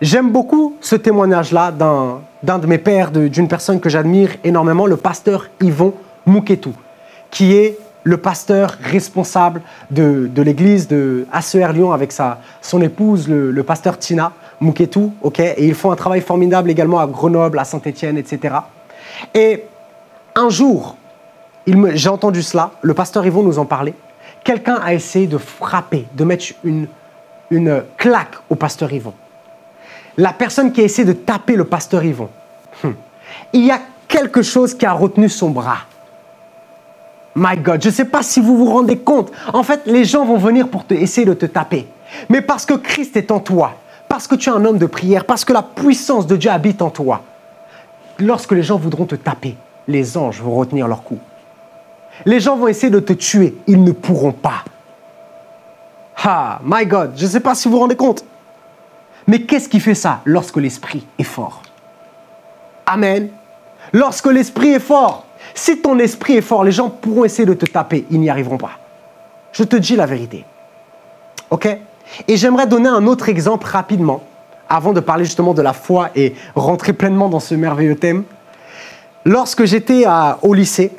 j'aime beaucoup ce témoignage-là d'un de mes pères, d'une personne que j'admire énormément, le pasteur Yvon Mouketou, qui est le pasteur responsable de, l'église de ACR Lyon avec sa, son épouse, le pasteur Tina. Mouketou, ok? Et ils font un travail formidable également à Grenoble, à Saint-Étienne, etc. Et un jour, j'ai entendu cela, le pasteur Yvon nous en parlait. Quelqu'un a essayé de frapper, de mettre une, une claque au pasteur Yvon. La personne qui a essayé de taper le pasteur Yvon, hmm, il y a quelque chose qui a retenu son bras. My God, je ne sais pas si vous vous rendez compte. En fait, les gens vont venir pour essayer de te taper. Mais parce que Christ est en toi, parce que tu es un homme de prière, parce que la puissance de Dieu habite en toi. Lorsque les gens voudront te taper, les anges vont retenir leur coup. Les gens vont essayer de te tuer, ils ne pourront pas. Ah, my God, je ne sais pas si vous vous rendez compte. Mais qu'est-ce qui fait ça lorsque l'esprit est fort? Amen. Lorsque l'esprit est fort, si ton esprit est fort, les gens pourront essayer de te taper, ils n'y arriveront pas. Je te dis la vérité. OK? Et j'aimerais donner un autre exemple rapidement, avant de parler justement de la foi et rentrer pleinement dans ce merveilleux thème. Lorsque j'étais au lycée,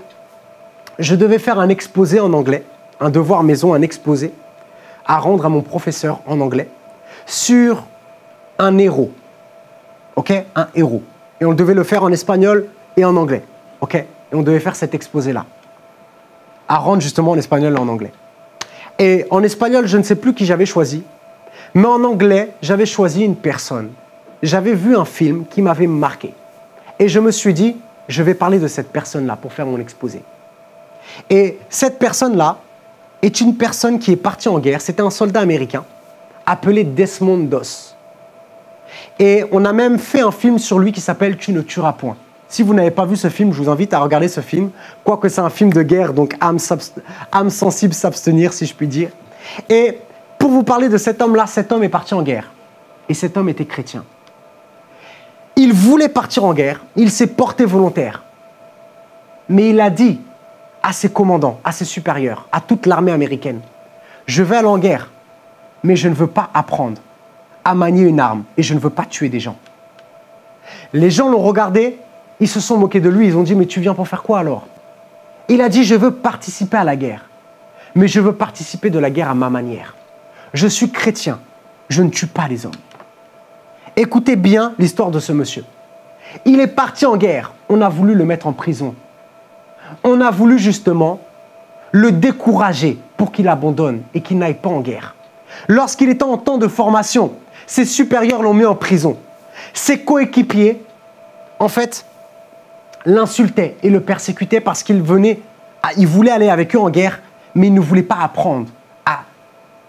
je devais faire un exposé en anglais, un devoir maison, un exposé, à rendre à mon professeur en anglais, sur un héros. OK? Un héros. Et on devait le faire en espagnol et en anglais. OK? Et on devait faire cet exposé-là. À rendre justement en espagnol et en anglais. Et en espagnol, je ne sais plus qui j'avais choisi, mais en anglais, j'avais choisi une personne. J'avais vu un film qui m'avait marqué. Et je me suis dit, je vais parler de cette personne-là pour faire mon exposé. Et cette personne-là est une personne qui est partie en guerre. C'était un soldat américain appelé Desmond Doss. Et on a même fait un film sur lui qui s'appelle Tu ne tueras point. Si vous n'avez pas vu ce film, je vous invite à regarder ce film, quoique c'est un film de guerre, donc âme, sensible s'abstenir, si je puis dire. Et pour vous parler de cet homme-là, cet homme est parti en guerre. Et cet homme était chrétien. Il voulait partir en guerre, il s'est porté volontaire. Mais il a dit à ses commandants, à ses supérieurs, à toute l'armée américaine, je vais aller en guerre, mais je ne veux pas apprendre à manier une arme et je ne veux pas tuer des gens. Les gens l'ont regardé ils se sont moqués de lui, ils ont dit, mais tu viens pour faire quoi alors? Il a dit, je veux participer à la guerre, mais je veux participer de la guerre à ma manière. Je suis chrétien, je ne tue pas les hommes. Écoutez bien l'histoire de ce monsieur. Il est parti en guerre, on a voulu le mettre en prison. On a voulu justement le décourager pour qu'il abandonne et qu'il n'aille pas en guerre. Lorsqu'il était en temps de formation, ses supérieurs l'ont mis en prison. Ses coéquipiers, en fait, l'insultaient et le persécutaient parce qu'il venait, il voulait aller avec eux en guerre, mais il ne voulait pas apprendre à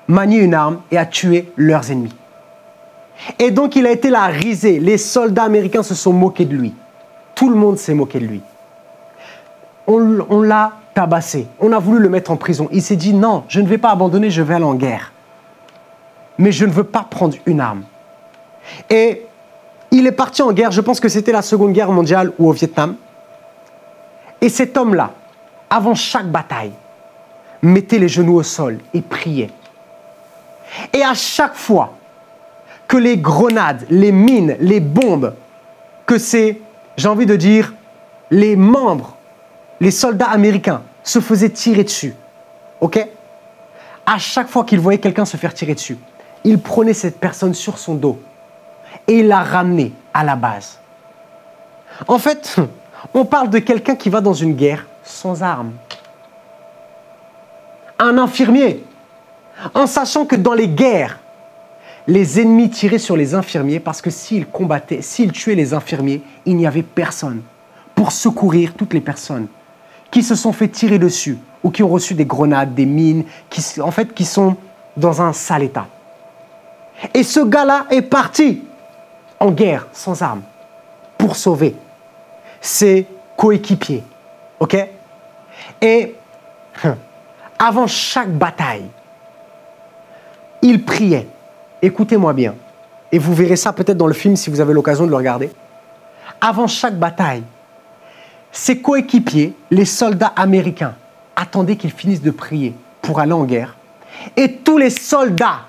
manier une arme et à tuer leurs ennemis. Et donc il a été là risé. Les soldats américains se sont moqués de lui. Tout le monde s'est moqué de lui. On, on l'a tabassé. On a voulu le mettre en prison. Il s'est dit non, je ne vais pas abandonner, je vais aller en guerre. Mais je ne veux pas prendre une arme. Et il est parti en guerre, je pense que c'était la Seconde Guerre mondiale ou au Vietnam. Et cet homme-là, avant chaque bataille, mettait les genoux au sol et priait. Et à chaque fois que les grenades, les mines, les bombes, que c'est, j'ai envie de dire, les membres, les soldats américains se faisaient tirer dessus, ok? À chaque fois qu'il voyait quelqu'un se faire tirer dessus, il prenait cette personne sur son dos et il la ramenait à la base. En fait, on parle de quelqu'un qui va dans une guerre sans armes. Un infirmier, en sachant que dans les guerres, les ennemis tiraient sur les infirmiers parce que s'ils combattaient, s'ils tuaient les infirmiers, il n'y avait personne pour secourir toutes les personnes qui se sont fait tirer dessus ou qui ont reçu des grenades, des mines, qui, en fait, qui sont dans un sale état. Et ce gars-là est parti en guerre sans armes pour sauver ses coéquipiers. OK? Et avant chaque bataille, il priait. Écoutez-moi bien. Et vous verrez ça peut-être dans le film si vous avez l'occasion de le regarder. Avant chaque bataille, ses coéquipiers, les soldats américains, attendaient qu'il finisse de prier pour aller en guerre. Et tous les soldats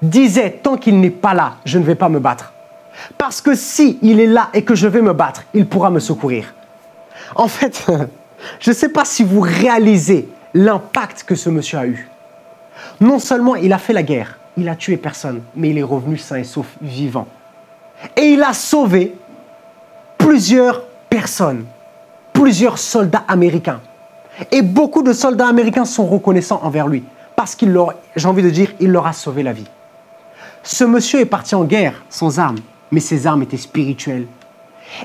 disaient, tant qu'il n'est pas là, je ne vais pas me battre. Parce que si il est là et que je vais me battre, il pourra me secourir. En fait, je ne sais pas si vous réalisez l'impact que ce monsieur a eu. Non seulement il a fait la guerre, il a tué personne, mais il est revenu sain et sauf vivant. Et il a sauvé plusieurs personnes, plusieurs soldats américains. Et beaucoup de soldats américains sont reconnaissants envers lui, parce qu'il leur, j'ai envie de dire, il leur a sauvé la vie. Ce monsieur est parti en guerre sans armes, mais ses armes étaient spirituelles.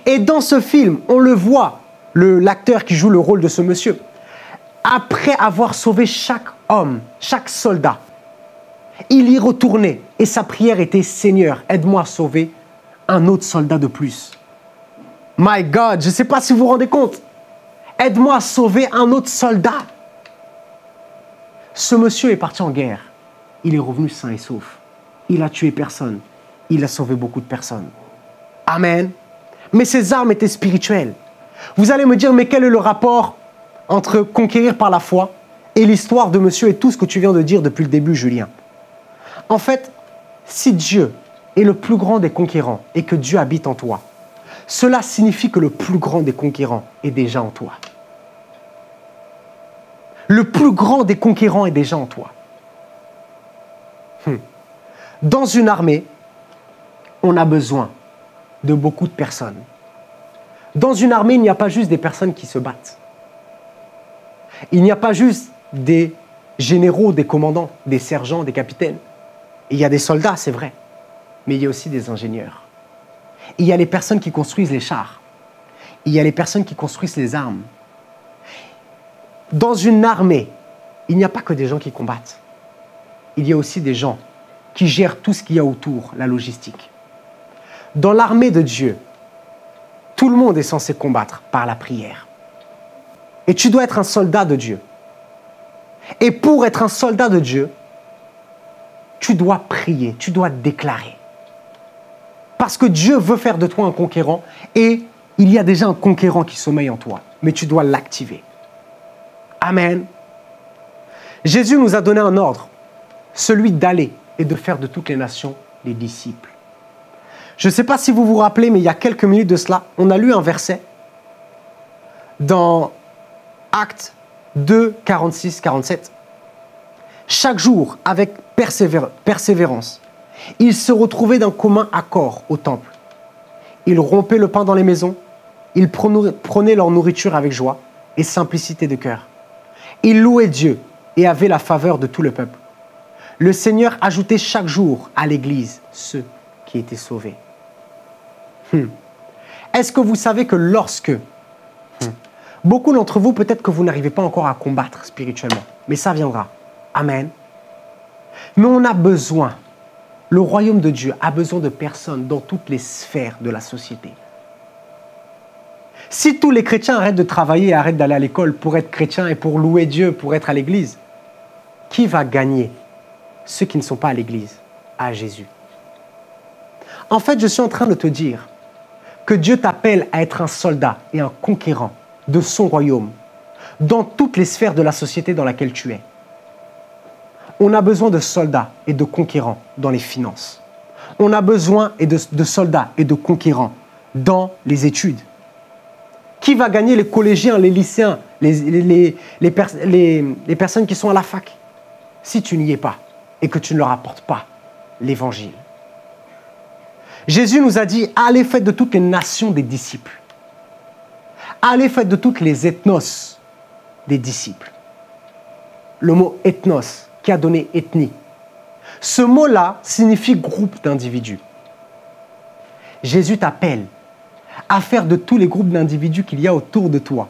Et dans ce film, on le voit, l'acteur qui joue le rôle de ce monsieur, après avoir sauvé chaque homme, chaque soldat, il y retournait et sa prière était Seigneur, aide-moi à sauver un autre soldat de plus. My God, je ne sais pas si vous vous rendez compte. Aide-moi à sauver un autre soldat. Ce monsieur est parti en guerre. Il est revenu sain et sauf. Il a tué personne. Il a sauvé beaucoup de personnes. Amen. Mais ses armes étaient spirituelles. Vous allez me dire, mais quel est le rapport entre conquérir par la foi et l'histoire de monsieur et tout ce que tu viens de dire depuis le début, Julien? En fait, si Dieu est le plus grand des conquérants et que Dieu habite en toi, cela signifie que le plus grand des conquérants est déjà en toi. Le plus grand des conquérants est déjà en toi. Hmm. Dans une armée, on a besoin de beaucoup de personnes. Dans une armée, il n'y a pas juste des personnes qui se battent. Il n'y a pas juste des généraux, des commandants, des sergents, des capitaines. Il y a des soldats, c'est vrai, mais il y a aussi des ingénieurs. Il y a les personnes qui construisent les chars. Il y a les personnes qui construisent les armes. Dans une armée, il n'y a pas que des gens qui combattent. Il y a aussi des gens qui gèrent tout ce qu'il y a autour, la logistique. Dans l'armée de Dieu, tout le monde est censé combattre par la prière. Et tu dois être un soldat de Dieu. Et pour être un soldat de Dieu, tu dois prier, tu dois déclarer. Parce que Dieu veut faire de toi un conquérant et il y a déjà un conquérant qui sommeille en toi, mais tu dois l'activer. Amen. Jésus nous a donné un ordre, celui d'aller et de faire de toutes les nations des disciples. Je ne sais pas si vous vous rappelez, mais il y a quelques minutes de cela, on a lu un verset dans Actes 2, 46, 47. chaque jour avec persévérance. Ils se retrouvaient d'un commun accord au temple. Ils rompaient le pain dans les maisons. Ils prenaient leur nourriture avec joie et simplicité de cœur. Ils louaient Dieu et avaient la faveur de tout le peuple. Le Seigneur ajoutait chaque jour à l'Église ceux qui étaient sauvés. Hmm. Est-ce que vous savez que lorsque... Hmm, beaucoup d'entre vous, peut-être que vous n'arrivez pas encore à combattre spirituellement, mais ça viendra. Amen. Mais on a besoin, le royaume de Dieu a besoin de personnes dans toutes les sphères de la société. Si tous les chrétiens arrêtent de travailler et arrêtent d'aller à l'école pour être chrétiens et pour louer Dieu, pour être à l'église, qui va gagner Ceux qui ne sont pas à l'église, à Jésus. En fait, je suis en train de te dire que Dieu t'appelle à être un soldat et un conquérant de son royaume dans toutes les sphères de la société dans laquelle tu es. On a besoin de soldats et de conquérants dans les finances. On a besoin de, soldats et de conquérants dans les études. Qui va gagner les collégiens, les lycéens, les, les personnes qui sont à la fac? Si tu n'y es pas et que tu ne leur apportes pas l'évangile. Jésus nous a dit, allez faites de toutes les nations des disciples. Allez faites de toutes les ethnos des disciples. Le mot ethnos qui a donné ethnie. Ce mot-là signifie groupe d'individus. Jésus t'appelle à faire de tous les groupes d'individus qu'il y a autour de toi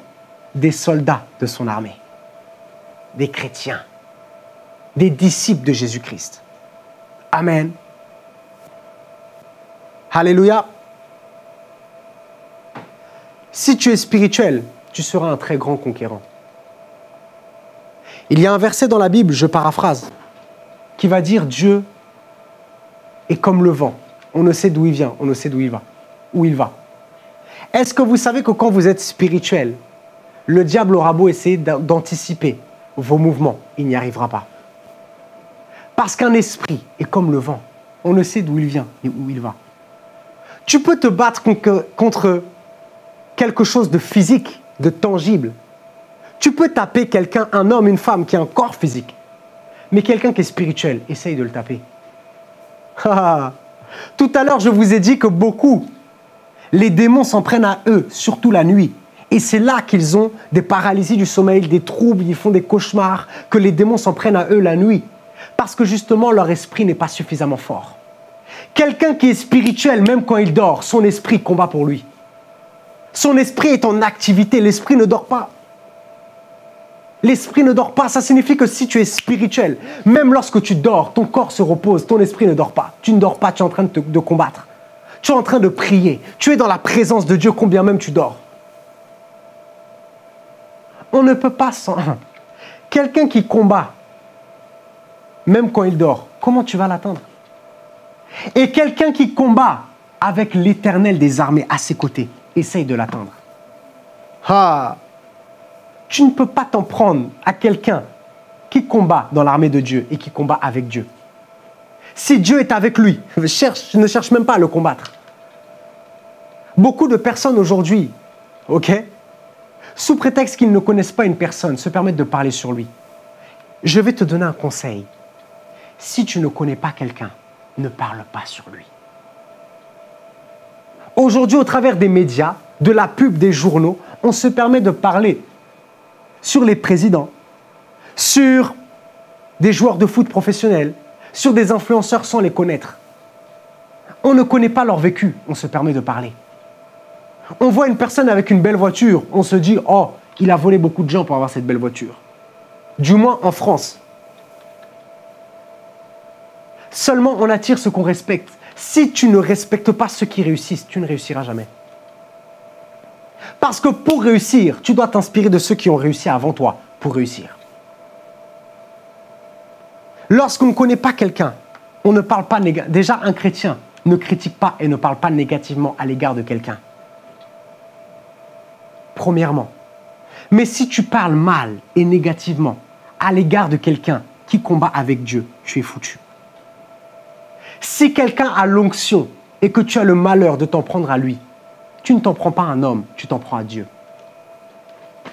des soldats de son armée, des chrétiens, des disciples de Jésus-Christ. Amen. Alléluia. Si tu es spirituel, tu seras un très grand conquérant. Il y a un verset dans la Bible, je paraphrase, qui va dire Dieu est comme le vent. On ne sait d'où il vient, on ne sait d'où il va. Où il va. Est-ce que vous savez que quand vous êtes spirituel, le diable aura beau essayer d'anticiper vos mouvements, il n'y arrivera pas. Parce qu'un esprit est comme le vent. On ne sait d'où il vient et où il va. Tu peux te battre contre quelque chose de physique, de tangible. Tu peux taper quelqu'un, un homme, une femme qui a un corps physique. Mais quelqu'un qui est spirituel, essaye de le taper. Tout à l'heure, je vous ai dit que beaucoup, les démons s'en prennent à eux, surtout la nuit. Et c'est là qu'ils ont des paralysies du sommeil, des troubles, ils font des cauchemars, que les démons s'en prennent à eux la nuit. Parce que justement, leur esprit n'est pas suffisamment fort. Quelqu'un qui est spirituel, même quand il dort, son esprit combat pour lui. Son esprit est en activité, l'esprit ne dort pas. L'esprit ne dort pas, ça signifie que si tu es spirituel, même lorsque tu dors, ton corps se repose, ton esprit ne dort pas. Tu ne dors pas, tu es en train de, combattre. Tu es en train de prier. Tu es dans la présence de Dieu, combien même tu dors. On ne peut pas sans... Quelqu'un qui combat, même quand il dort, comment tu vas l'atteindre? Et quelqu'un qui combat avec l'éternel des armées à ses côtés, essaye de l'atteindre. Ah, tu ne peux pas t'en prendre à quelqu'un qui combat dans l'armée de Dieu et qui combat avec Dieu. Si Dieu est avec lui, ne cherche même pas à le combattre. Beaucoup de personnes aujourd'hui, ok, sous prétexte qu'ils ne connaissent pas une personne, se permettent de parler sur lui. Je vais te donner un conseil. Si tu ne connais pas quelqu'un, ne parle pas sur lui. Aujourd'hui, au travers des médias, de la pub, des journaux, on se permet de parler sur les présidents, sur des joueurs de foot professionnels, sur des influenceurs sans les connaître. On ne connaît pas leur vécu, on se permet de parler. On voit une personne avec une belle voiture, on se dit, oh, il a volé beaucoup de gens pour avoir cette belle voiture. Du moins en France. Seulement, on attire ce qu'on respecte. Si tu ne respectes pas ceux qui réussissent, tu ne réussiras jamais. Parce que pour réussir, tu dois t'inspirer de ceux qui ont réussi avant toi pour réussir. Lorsqu'on ne connaît pas quelqu'un, on ne parle pas déjà un chrétien ne critique pas et ne parle pas négativement à l'égard de quelqu'un. Premièrement. Mais si tu parles mal et négativement à l'égard de quelqu'un qui combat avec Dieu, tu es foutu. Si quelqu'un a l'onction et que tu as le malheur de t'en prendre à lui, tu ne t'en prends pas à un homme, tu t'en prends à Dieu.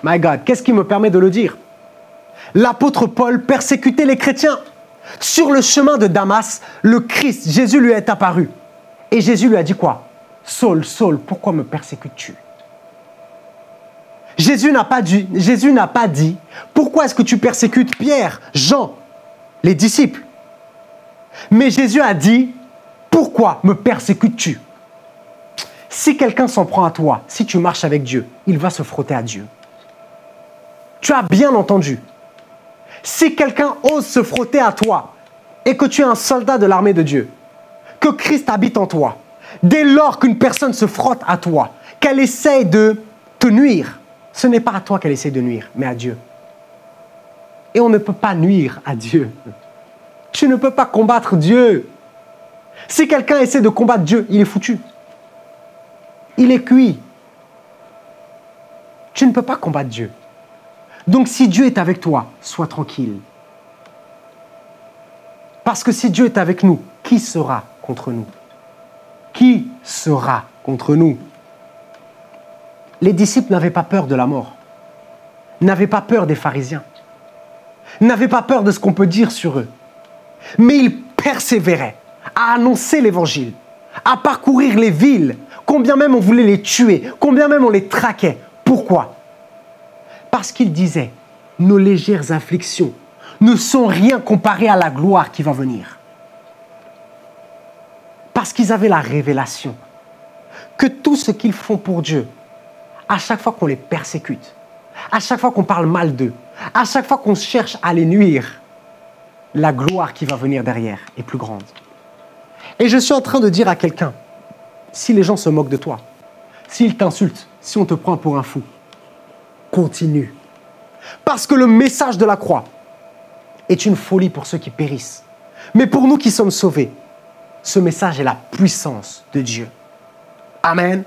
My God, qu'est-ce qui me permet de le dire? L'apôtre Paul persécutait les chrétiens. Sur le chemin de Damas, le Christ, Jésus lui est apparu. Et Jésus lui a dit quoi? Saul, Saul, pourquoi me persécutes-tu? Jésus n'a pas dit, Jésus n'a pas dit, pourquoi est-ce que tu persécutes Pierre, Jean, les disciples? Mais Jésus a dit, pourquoi me persécutes-tu? Si quelqu'un s'en prend à toi, si tu marches avec Dieu, il va se frotter à Dieu. Tu as bien entendu. Si quelqu'un ose se frotter à toi et que tu es un soldat de l'armée de Dieu, que Christ habite en toi, dès lors qu'une personne se frotte à toi, qu'elle essaye de te nuire, ce n'est pas à toi qu'elle essaie de nuire, mais à Dieu. Et on ne peut pas nuire à Dieu. Tu ne peux pas combattre Dieu. Si quelqu'un essaie de combattre Dieu, il est foutu. Il est cuit. Tu ne peux pas combattre Dieu. Donc si Dieu est avec toi, sois tranquille. Parce que si Dieu est avec nous, qui sera contre nous? Qui sera contre nous? Les disciples n'avaient pas peur de la mort, n'avaient pas peur des pharisiens, n'avaient pas peur de ce qu'on peut dire sur eux. Mais ils persévéraient à annoncer l'évangile, à parcourir les villes, combien même on voulait les tuer, combien même on les traquait. Pourquoi? Parce qu'ils disaient, nos légères afflictions ne sont rien comparées à la gloire qui va venir. Parce qu'ils avaient la révélation que tout ce qu'ils font pour Dieu, à chaque fois qu'on les persécute, à chaque fois qu'on parle mal d'eux, à chaque fois qu'on cherche à les nuire, la gloire qui va venir derrière est plus grande. Et je suis en train de dire à quelqu'un, si les gens se moquent de toi, s'ils t'insultent, si on te prend pour un fou, continue. Parce que le message de la croix est une folie pour ceux qui périssent. Mais pour nous qui sommes sauvés, ce message est la puissance de Dieu. Amen.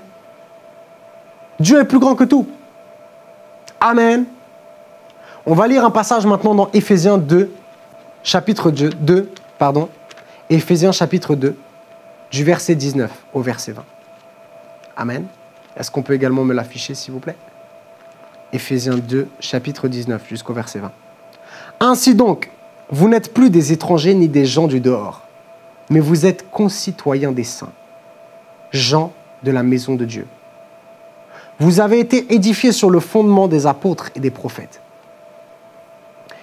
Dieu est plus grand que tout. Amen. On va lire un passage maintenant dans Éphésiens 2, chapitre 2, pardon, Éphésiens chapitre 2, du verset 19 au verset 20. Amen. Est-ce qu'on peut également me l'afficher, s'il vous plaît? Éphésiens 2, chapitre 19, jusqu'au verset 20. Ainsi donc, vous n'êtes plus des étrangers ni des gens du dehors, mais vous êtes concitoyens des saints, gens de la maison de Dieu vous avez été édifiés sur le fondement des apôtres et des prophètes.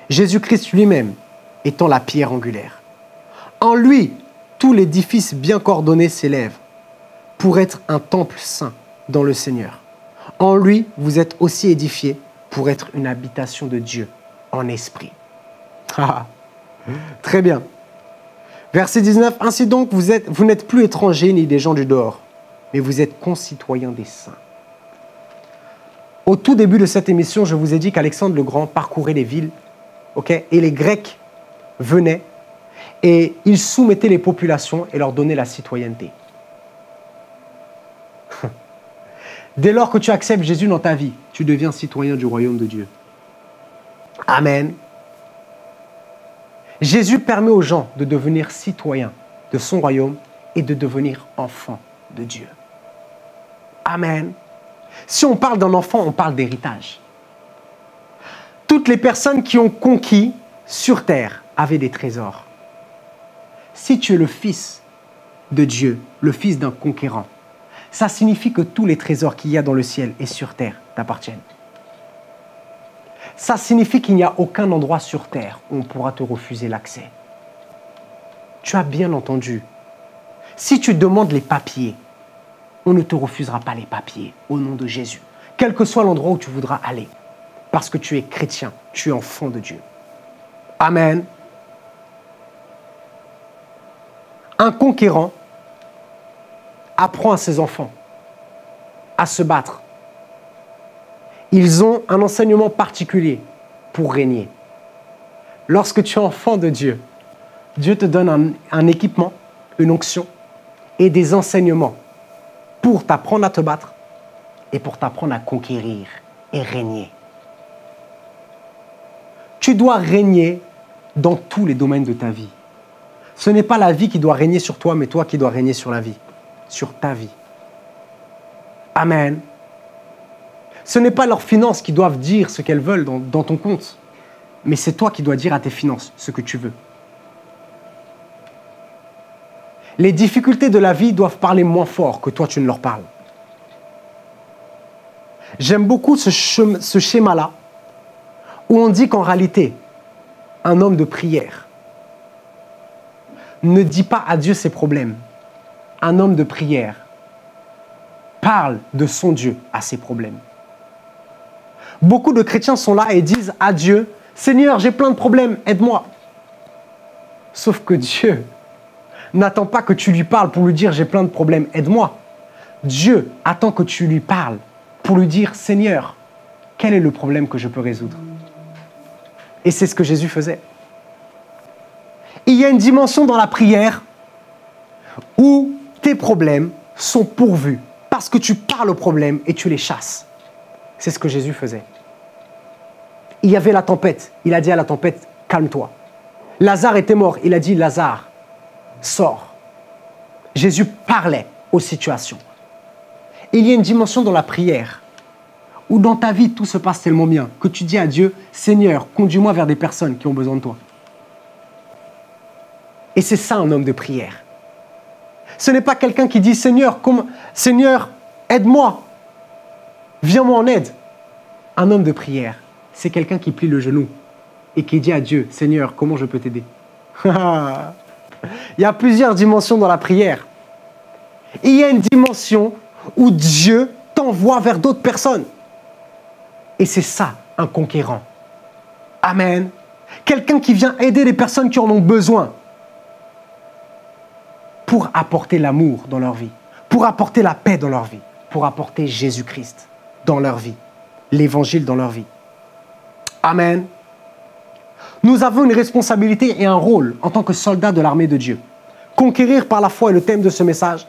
Jésus-Christ lui-même étant la pierre angulaire. En lui, tout l'édifice bien coordonné s'élève pour être un temple saint dans le Seigneur. En lui, vous êtes aussi édifiés pour être une habitation de Dieu en esprit. Ah, très bien. Verset 19. Ainsi donc, vous, êtes, vous n'êtes plus étrangers ni des gens du dehors, mais vous êtes concitoyens des saints au tout début de cette émission, je vous ai dit qu'Alexandre le Grand parcourait les villes, et les Grecs venaient et ils soumettaient les populations et leur donnaient la citoyenneté. Dès lors que tu acceptes Jésus dans ta vie, tu deviens citoyen du royaume de Dieu. Amen. Jésus permet aux gens de devenir citoyens de son royaume et de devenir enfants de Dieu. Amen. Si on parle d'un enfant, on parle d'héritage. Toutes les personnes qui ont conquis sur terre avaient des trésors. Si tu es le fils de Dieu, le fils d'un conquérant, ça signifie que tous les trésors qu'il y a dans le ciel et sur terre t'appartiennent. Ça signifie qu'il n'y a aucun endroit sur terre où on pourra te refuser l'accès. Tu as bien entendu. Si tu demandes les papiers, on ne te refusera pas les papiers au nom de Jésus, quel que soit l'endroit où tu voudras aller, parce que tu es chrétien, tu es enfant de Dieu. Amen. Un conquérant apprend à ses enfants à se battre. Ils ont un enseignement particulier pour régner. Lorsque tu es enfant de Dieu, Dieu te donne un, équipement, une onction et des enseignements pour t'apprendre à te battre et pour t'apprendre à conquérir et régner. Tu dois régner dans tous les domaines de ta vie. Ce n'est pas la vie qui doit régner sur toi, mais toi qui dois régner sur la vie, sur ta vie. Amen. Ce n'est pas leurs finances qui doivent dire ce qu'elles veulent dans, ton compte, mais c'est toi qui dois dire à tes finances ce que tu veux. Les difficultés de la vie doivent parler moins fort que toi tu ne leur parles. J'aime beaucoup ce, schéma-là où on dit qu'en réalité, un homme de prière ne dit pas à Dieu ses problèmes. Un homme de prière parle de son Dieu à ses problèmes. Beaucoup de chrétiens sont là et disent à Dieu, Seigneur, j'ai plein de problèmes, aide-moi. Sauf que Dieu n'attend pas que tu lui parles pour lui dire, j'ai plein de problèmes, aide-moi. Dieu attend que tu lui parles pour lui dire, Seigneur, quel est le problème que je peux résoudre? Et c'est ce que Jésus faisait. Il y a une dimension dans la prière où tes problèmes sont pourvus parce que tu parles aux problèmes et tu les chasses. C'est ce que Jésus faisait. Il y avait la tempête. Il a dit à la tempête, calme-toi. Lazare était mort. Il a dit, Lazare, sors. Jésus parlait aux situations. il y a une dimension dans la prière où dans ta vie tout se passe tellement bien que tu dis à Dieu, Seigneur, conduis-moi vers des personnes qui ont besoin de toi. Et c'est ça un homme de prière. Ce n'est pas quelqu'un qui dit, Seigneur, Seigneur, aide-moi, viens-moi en aide. Un homme de prière, c'est quelqu'un qui plie le genou et qui dit à Dieu, Seigneur, comment je peux t'aider? Il y a plusieurs dimensions dans la prière. il y a une dimension où Dieu t'envoie vers d'autres personnes. Et c'est ça, un conquérant. Amen. Quelqu'un qui vient aider les personnes qui en ont besoin pour apporter l'amour dans leur vie, pour apporter la paix dans leur vie, pour apporter Jésus-Christ dans leur vie, l'évangile dans leur vie. Amen. Nous avons une responsabilité et un rôle en tant que soldats de l'armée de Dieu. Conquérir par la foi est le thème de ce message.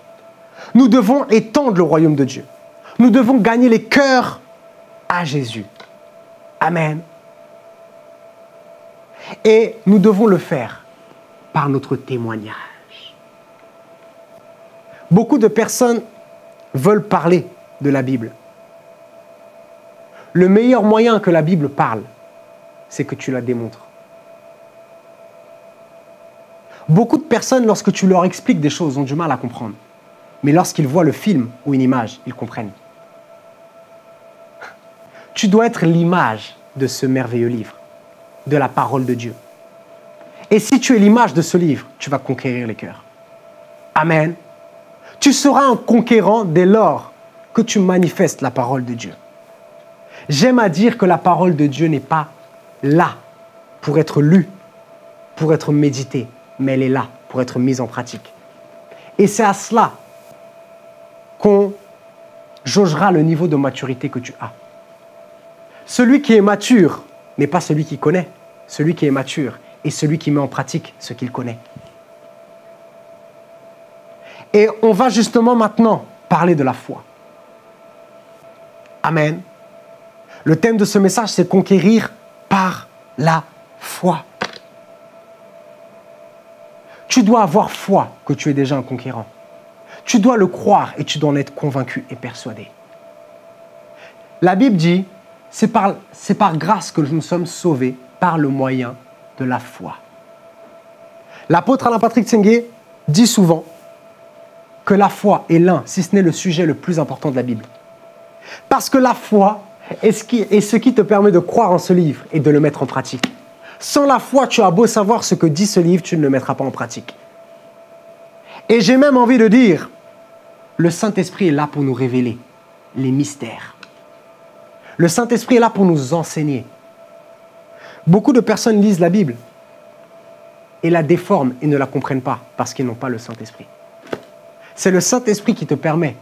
Nous devons étendre le royaume de Dieu. Nous devons gagner les cœurs à Jésus. Amen. Et nous devons le faire par notre témoignage. Beaucoup de personnes veulent parler de la Bible. Le meilleur moyen que la Bible parle, c'est que tu la démontres. Beaucoup de personnes, lorsque tu leur expliques des choses, ont du mal à comprendre. Mais lorsqu'ils voient le film ou une image, ils comprennent. Tu dois être l'image de ce merveilleux livre, de la parole de Dieu. Et si tu es l'image de ce livre, tu vas conquérir les cœurs. Amen. Tu seras un conquérant dès lors que tu manifestes la parole de Dieu. J'aime à dire que la parole de Dieu n'est pas là pour être lue, pour être méditée, mais elle est là pour être mise en pratique. Et c'est à cela qu'on jaugera le niveau de maturité que tu as. Celui qui est mature n'est pas celui qui connaît. Celui qui est mature est celui qui met en pratique ce qu'il connaît. Et on va justement maintenant parler de la foi. Amen. Le thème de ce message, c'est conquérir par la foi. Tu dois avoir foi que tu es déjà un conquérant. Tu dois le croire et tu dois en être convaincu et persuadé. La Bible dit, c'est par, grâce que nous sommes sauvés par le moyen de la foi. L'apôtre Alain Patrick Tsengue dit souvent, la foi est l'un, si ce n'est le sujet le plus important de la Bible. Parce que la foi est ce, qui, est ce qui te permet de croire en ce livre et de le mettre en pratique. Sans la foi, tu as beau savoir ce que dit ce livre, tu ne le mettras pas en pratique. Et j'ai même envie de dire, le Saint-Esprit est là pour nous révéler les mystères. Le Saint-Esprit est là pour nous enseigner. Beaucoup de personnes lisent la Bible et la déforment et ne la comprennent pas parce qu'ils n'ont pas le Saint-Esprit. C'est le Saint-Esprit qui te permet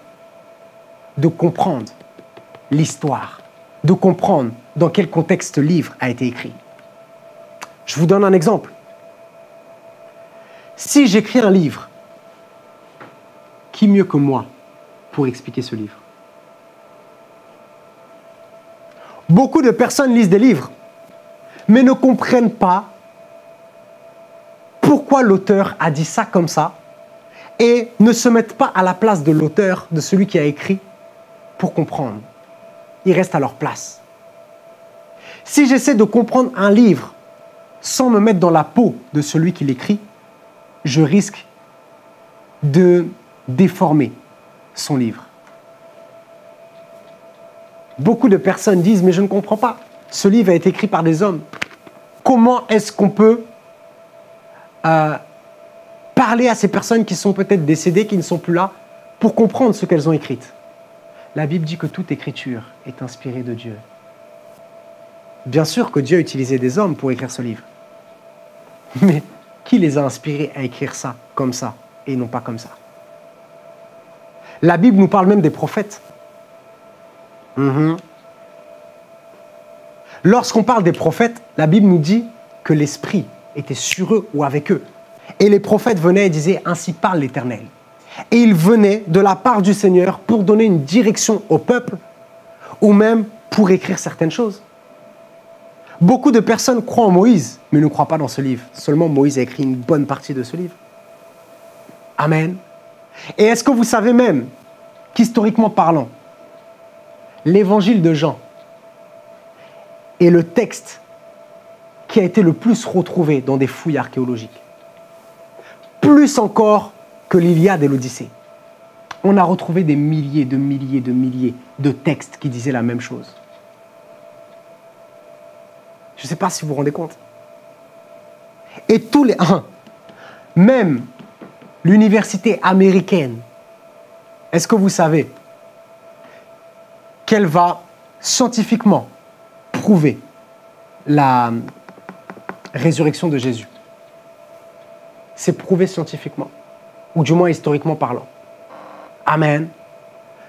de comprendre l'histoire, de comprendre dans quel contexte le livre a été écrit. Je vous donne un exemple. Si j'écris un livre, qui mieux que moi pour expliquer ce livre? Beaucoup de personnes lisent des livres, mais ne comprennent pas pourquoi l'auteur a dit ça comme ça et ne se mettent pas à la place de l'auteur, de celui qui a écrit, pour comprendre. Ils restent à leur place. Si j'essaie de comprendre un livre sans me mettre dans la peau de celui qui l'écrit, je risque de déformer son livre. Beaucoup de personnes disent, mais je ne comprends pas, ce livre a été écrit par des hommes. Comment est-ce qu'on peut euh, parler à ces personnes qui sont peut-être décédées, qui ne sont plus là, pour comprendre ce qu'elles ont écrit La Bible dit que toute écriture est inspirée de Dieu. Bien sûr que Dieu a utilisé des hommes pour écrire ce livre. Mais qui les a inspirés à écrire ça comme ça et non pas comme ça? La Bible nous parle même des prophètes. Mhm. Lorsqu'on parle des prophètes, la Bible nous dit que l'Esprit était sur eux ou avec eux. Et les prophètes venaient et disaient, Ainsi parle l'Éternel. Et ils venaient de la part du Seigneur pour donner une direction au peuple ou même pour écrire certaines choses. Beaucoup de personnes croient en Moïse, mais ne croient pas dans ce livre. Seulement Moïse a écrit une bonne partie de ce livre. Amen. Et est-ce que vous savez même qu'historiquement parlant, l'évangile de Jean est le texte qui a été le plus retrouvé dans des fouilles archéologiques? Plus encore que l'Iliade et l'Odyssée. On a retrouvé des milliers de milliers de milliers de textes qui disaient la même chose. Je ne sais pas si vous vous rendez compte. Et tous les... Même l'université américaine, est-ce que vous savez qu'elle va scientifiquement prouver la résurrection de Jésus? C'est prouvé scientifiquement, ou du moins historiquement parlant. Amen.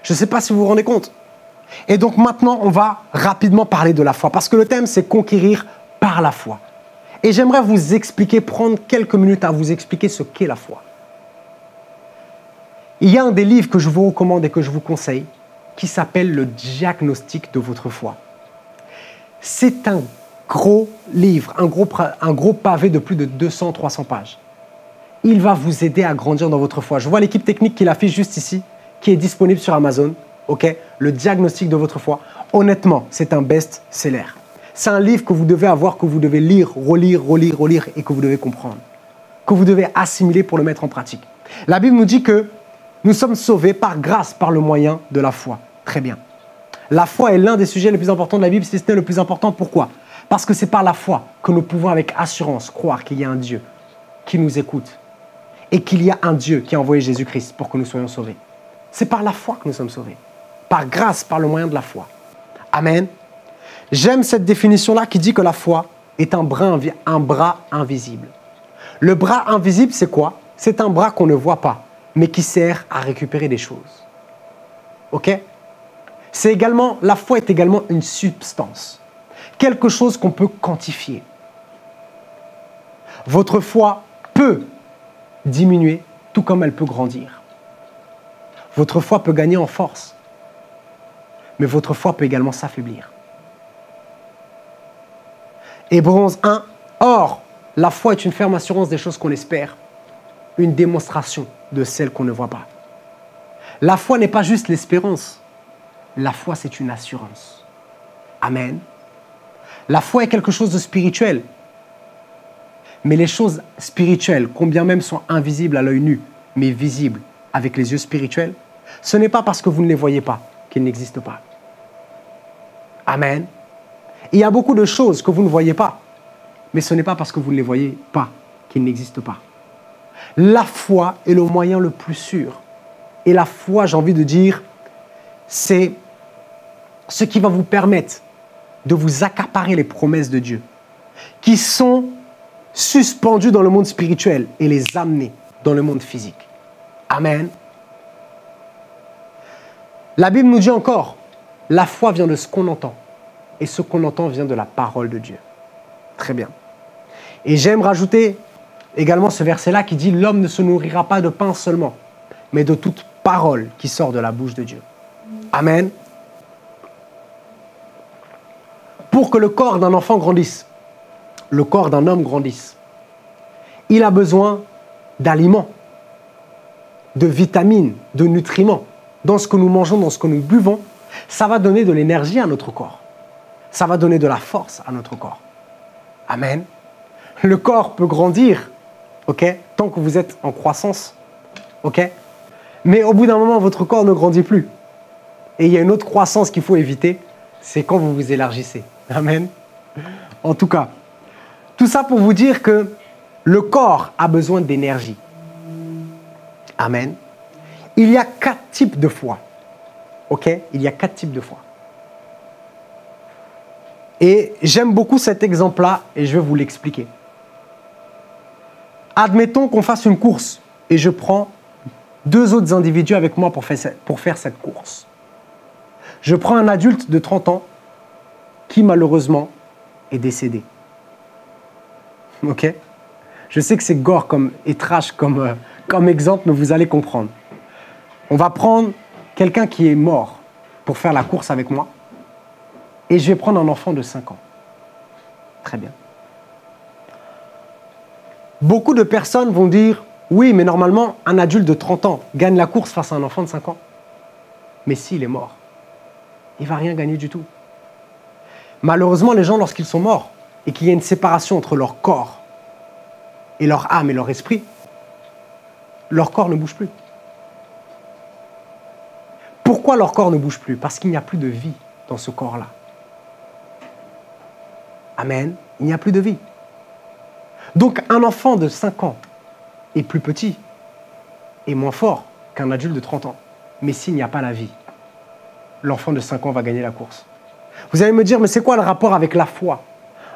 Je ne sais pas si vous vous rendez compte. Et donc maintenant, on va rapidement parler de la foi, parce que le thème, c'est conquérir par la foi. Et j'aimerais vous expliquer, prendre quelques minutes à vous expliquer ce qu'est la foi. Il y a un des livres que je vous recommande et que je vous conseille, qui s'appelle Le diagnostic de votre foi. C'est un gros livre, un gros, pavé de plus de 200-300 pages. Il va vous aider à grandir dans votre foi. Je vois l'équipe technique qui l'affiche juste ici, qui est disponible sur Amazon ok? Le diagnostic de votre foi. Honnêtement, c'est un best-seller. C'est un livre que vous devez avoir, que vous devez lire, relire, relire, relire et que vous devez comprendre. Que vous devez assimiler pour le mettre en pratique. La Bible nous dit que nous sommes sauvés par grâce, par le moyen de la foi. Très bien. La foi est l'un des sujets les plus importants de la Bible, si ce n'est le plus important. Pourquoi? Parce que c'est par la foi que nous pouvons avec assurance croire qu'il y a un Dieu qui nous écoute et qu'il y a un Dieu qui a envoyé Jésus-Christ pour que nous soyons sauvés. C'est par la foi que nous sommes sauvés par grâce, par le moyen de la foi. Amen. J'aime cette définition-là qui dit que la foi est un bras, invisible. Le bras invisible, c'est quoi? C'est un bras qu'on ne voit pas, mais qui sert à récupérer des choses. OK? C'est également, la foi est également une substance, quelque chose qu'on peut quantifier. Votre foi peut diminuer tout comme elle peut grandir. Votre foi peut gagner en force mais votre foi peut également s'affaiblir. Hébrons 1. Or, la foi est une ferme assurance des choses qu'on espère, une démonstration de celles qu'on ne voit pas. La foi n'est pas juste l'espérance, la foi c'est une assurance. Amen. La foi est quelque chose de spirituel. Mais les choses spirituelles, combien même sont invisibles à l'œil nu, mais visibles avec les yeux spirituels, ce n'est pas parce que vous ne les voyez pas qu'elles n'existent pas. Amen. Il y a beaucoup de choses que vous ne voyez pas, mais ce n'est pas parce que vous ne les voyez pas qu'ils n'existent pas. La foi est le moyen le plus sûr. Et la foi, j'ai envie de dire, c'est ce qui va vous permettre de vous accaparer les promesses de Dieu, qui sont suspendues dans le monde spirituel et les amener dans le monde physique. Amen. La Bible nous dit encore, la foi vient de ce qu'on entend. Et ce qu'on entend vient de la parole de Dieu. Très bien. Et j'aime rajouter également ce verset-là qui dit L'homme ne se nourrira pas de pain seulement, mais de toute parole qui sort de la bouche de Dieu. Amen. Pour que le corps d'un enfant grandisse, le corps d'un homme grandisse, il a besoin d'aliments, de vitamines, de nutriments. Dans ce que nous mangeons, dans ce que nous buvons, ça va donner de l'énergie à notre corps. Ça va donner de la force à notre corps. Amen. le corps peut grandir, ok, tant que vous êtes en croissance, ok, mais au bout d'un moment, votre corps ne grandit plus. Et il y a une autre croissance qu'il faut éviter, c'est quand vous vous élargissez. Amen. En tout cas, tout ça pour vous dire que le corps a besoin d'énergie. Amen. Il y a quatre types de foi. OK? Il y a quatre types de foi. Et j'aime beaucoup cet exemple-là et je vais vous l'expliquer. Admettons qu'on fasse une course et je prends deux autres individus avec moi pour faire, cette course. Je prends un adulte de 30 ans qui malheureusement est décédé. Ok? Je sais que c'est gore comme, et trash comme, euh, comme exemple, mais vous allez comprendre. On va prendre quelqu'un qui est mort pour faire la course avec moi et je vais prendre un enfant de 5 ans. Très bien. Beaucoup de personnes vont dire oui, mais normalement, un adulte de 30 ans gagne la course face à un enfant de 5 ans. Mais s'il est mort, il va rien gagner du tout. Malheureusement, les gens, lorsqu'ils sont morts et qu'il y a une séparation entre leur corps et leur âme et leur esprit, leur corps ne bouge plus. Pourquoi leur corps ne bouge plus? Parce qu'il n'y a plus de vie dans ce corps-là. Amen. Il n'y a plus de vie. Donc un enfant de 5 ans est plus petit et moins fort qu'un adulte de 30 ans. Mais s'il n'y a pas la vie, l'enfant de 5 ans va gagner la course. Vous allez me dire, mais c'est quoi le rapport avec la foi?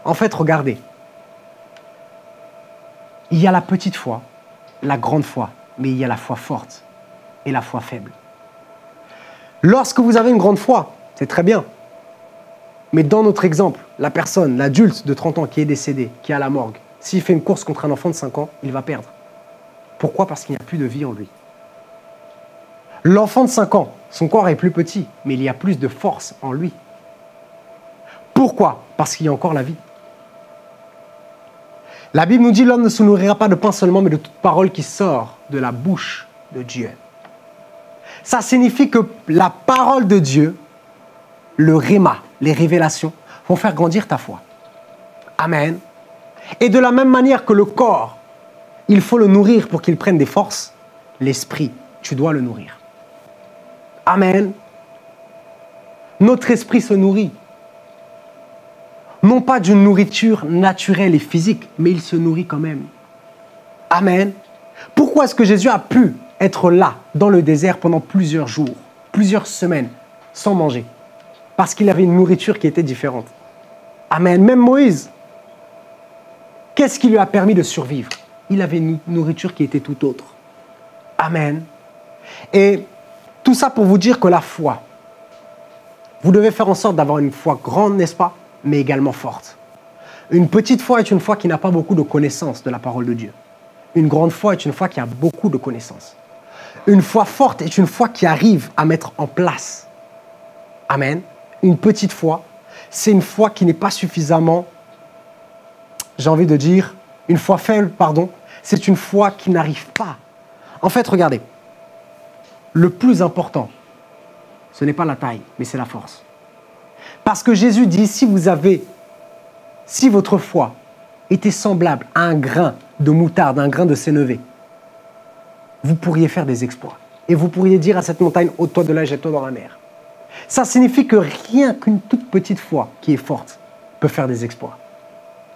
En fait, regardez. Il y a la petite foi, la grande foi, mais il y a la foi forte et la foi faible. Lorsque vous avez une grande foi, c'est très bien. Mais dans notre exemple, la personne, l'adulte de 30 ans qui est décédé, qui est à la morgue, s'il fait une course contre un enfant de 5 ans, il va perdre. Pourquoi? Parce qu'il n'y a plus de vie en lui. L'enfant de 5 ans, son corps est plus petit, mais il y a plus de force en lui. Pourquoi? Parce qu'il y a encore la vie. La Bible nous dit l'homme ne se nourrira pas de pain seulement, mais de toute parole qui sort de la bouche de Dieu. Ça signifie que la parole de Dieu, le réma, les révélations, vont faire grandir ta foi. Amen. Et de la même manière que le corps, il faut le nourrir pour qu'il prenne des forces, l'esprit, tu dois le nourrir. Amen. Notre esprit se nourrit. Non pas d'une nourriture naturelle et physique, mais il se nourrit quand même. Amen. Pourquoi est-ce que Jésus a pu être là, dans le désert, pendant plusieurs jours, plusieurs semaines, sans manger? Parce qu'il avait une nourriture qui était différente. Amen. Même Moïse, qu'est-ce qui lui a permis de survivre? Il avait une nourriture qui était tout autre. Amen. Et tout ça pour vous dire que la foi, vous devez faire en sorte d'avoir une foi grande, n'est-ce pas, mais également forte. Une petite foi est une foi qui n'a pas beaucoup de connaissances de la parole de Dieu. Une grande foi est une foi qui a beaucoup de connaissances. Une foi forte est une foi qui arrive à mettre en place. Amen. Une petite foi, c'est une foi qui n'est pas suffisamment, j'ai envie de dire, une foi faible, pardon, c'est une foi qui n'arrive pas. En fait, regardez, le plus important, ce n'est pas la taille, mais c'est la force. Parce que Jésus dit, si vous avez, si votre foi était semblable à un grain de moutarde, un grain de sénévé, vous pourriez faire des exploits. Et vous pourriez dire à cette montagne, ôte-toi de là, jette-toi dans la mer. Ça signifie que rien qu'une toute petite foi qui est forte peut faire des exploits.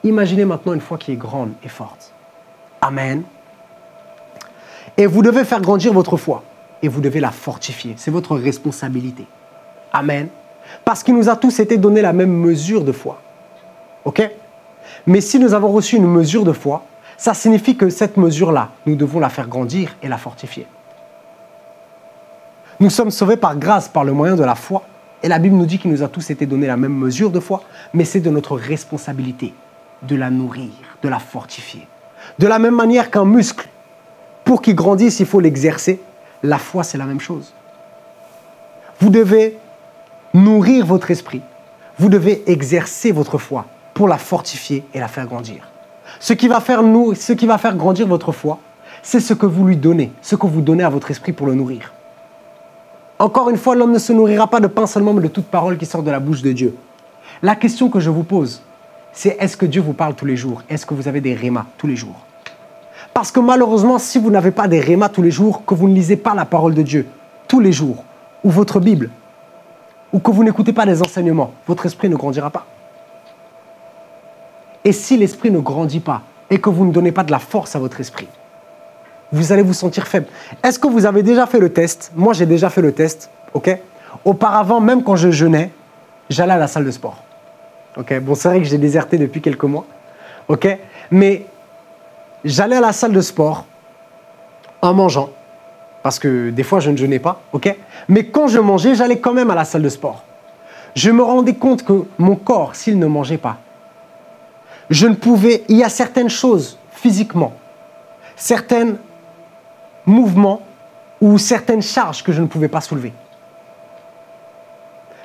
Imaginez maintenant une foi qui est grande et forte. Amen. Et vous devez faire grandir votre foi et vous devez la fortifier. C'est votre responsabilité. Amen. Parce qu'il nous a tous été donné la même mesure de foi. OK? Mais si nous avons reçu une mesure de foi, ça signifie que cette mesure-là, nous devons la faire grandir et la fortifier. Nous sommes sauvés par grâce, par le moyen de la foi. Et la Bible nous dit qu'il nous a tous été donné la même mesure de foi, mais c'est de notre responsabilité de la nourrir, de la fortifier. De la même manière qu'un muscle, pour qu'il grandisse, il faut l'exercer. La foi, c'est la même chose. Vous devez nourrir votre esprit. Vous devez exercer votre foi pour la fortifier et la faire grandir. Ce qui va faire, grandir votre foi, c'est ce que vous lui donnez, ce que vous donnez à votre esprit pour le nourrir. Encore une fois, l'homme ne se nourrira pas de pain seulement, mais de toute parole qui sort de la bouche de Dieu. La question que je vous pose, c'est est-ce que Dieu vous parle tous les jours? Est-ce que vous avez des rémas tous les jours? Parce que malheureusement, si vous n'avez pas des rémas tous les jours, que vous ne lisez pas la parole de Dieu tous les jours, ou votre Bible, ou que vous n'écoutez pas les enseignements, votre esprit ne grandira pas. Et si l'esprit ne grandit pas et que vous ne donnez pas de la force à votre esprit, vous allez vous sentir faible. Est-ce que vous avez déjà fait le test? Moi, j'ai déjà fait le test, ok? Auparavant, même quand je jeûnais, j'allais à la salle de sport. Ok? Bon, c'est vrai que j'ai déserté depuis quelques mois, ok? Mais j'allais à la salle de sport en mangeant, parce que des fois, je ne jeûnais pas, ok? Mais quand je mangeais, j'allais quand même à la salle de sport. Je me rendais compte que mon corps, s'il ne mangeait pas, je ne pouvais, il y a certaines choses physiquement, certains mouvements ou certaines charges que je ne pouvais pas soulever.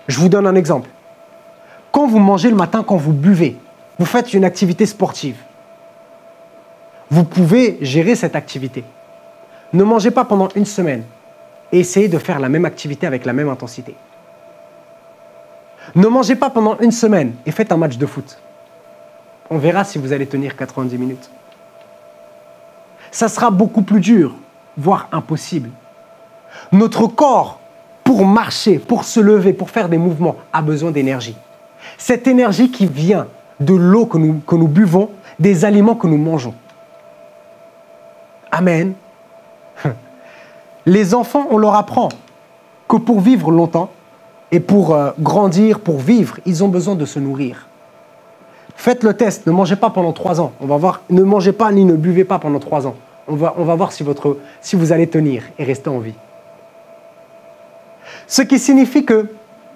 Je vous donne un exemple. Quand vous mangez le matin, quand vous buvez, vous faites une activité sportive. Vous pouvez gérer cette activité. Ne mangez pas pendant une semaine et essayez de faire la même activité avec la même intensité. Ne mangez pas pendant une semaine et faites un match de foot. On verra si vous allez tenir 90 minutes. Ça sera beaucoup plus dur, voire impossible. Notre corps pour marcher, pour se lever, pour faire des mouvements, a besoin d'énergie. Cette énergie qui vient de l'eau que nous, buvons, des aliments que nous mangeons. Amen. Les enfants, on leur apprend que pour vivre longtemps et pour euh, grandir, pour vivre, ils ont besoin de se nourrir. Faites le test, ne mangez pas pendant trois ans. On va voir, ne mangez pas ni ne buvez pas pendant trois ans. On va, voir si, si vous allez tenir et rester en vie. Ce qui signifie que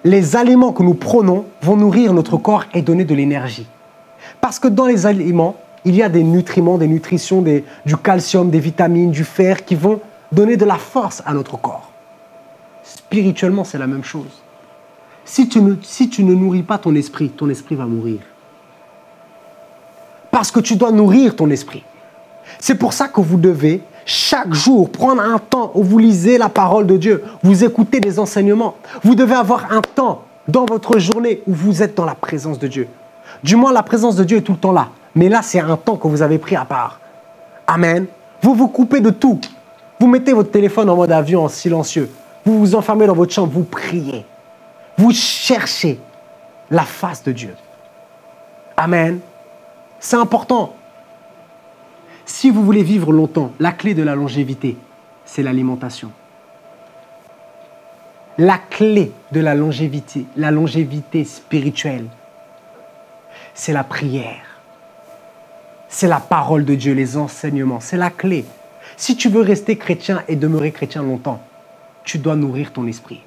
les aliments que nous prenons vont nourrir notre corps et donner de l'énergie. Parce que dans les aliments, il y a des nutriments, des nutritions, du calcium, des vitamines, du fer qui vont donner de la force à notre corps. Spirituellement, c'est la même chose. Si tu, ne, si tu ne nourris pas ton esprit, ton esprit va mourir. Parce que tu dois nourrir ton esprit. C'est pour ça que vous devez chaque jour prendre un temps où vous lisez la parole de Dieu, vous écoutez des enseignements. Vous devez avoir un temps dans votre journée où vous êtes dans la présence de Dieu. Du moins, la présence de Dieu est tout le temps là. Mais là, c'est un temps que vous avez pris à part. Amen. Vous vous coupez de tout. Vous mettez votre téléphone en mode avion, en silencieux. Vous vous enfermez dans votre chambre, vous priez. Vous cherchez la face de Dieu. Amen. C'est important. Si vous voulez vivre longtemps, la clé de la longévité, c'est l'alimentation. La clé de la longévité, la longévité spirituelle, c'est la prière. C'est la parole de Dieu, les enseignements, c'est la clé. Si tu veux rester chrétien et demeurer chrétien longtemps, tu dois nourrir ton esprit.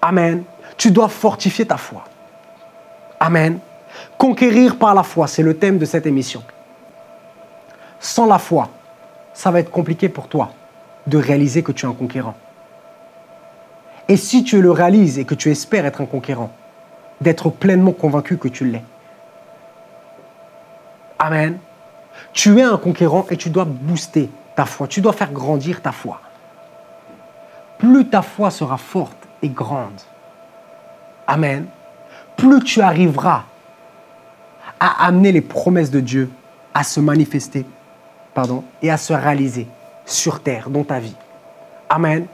Amen. Tu dois fortifier ta foi. Amen. Conquérir par la foi, c'est le thème de cette émission. Sans la foi, ça va être compliqué pour toi de réaliser que tu es un conquérant. Et si tu le réalises et que tu espères être un conquérant, d'être pleinement convaincu que tu l'es. Amen. Tu es un conquérant et tu dois booster ta foi, tu dois faire grandir ta foi. Plus ta foi sera forte et grande, Amen, plus tu arriveras à amener les promesses de Dieu à se manifester et à se réaliser sur terre, dans ta vie. Amen.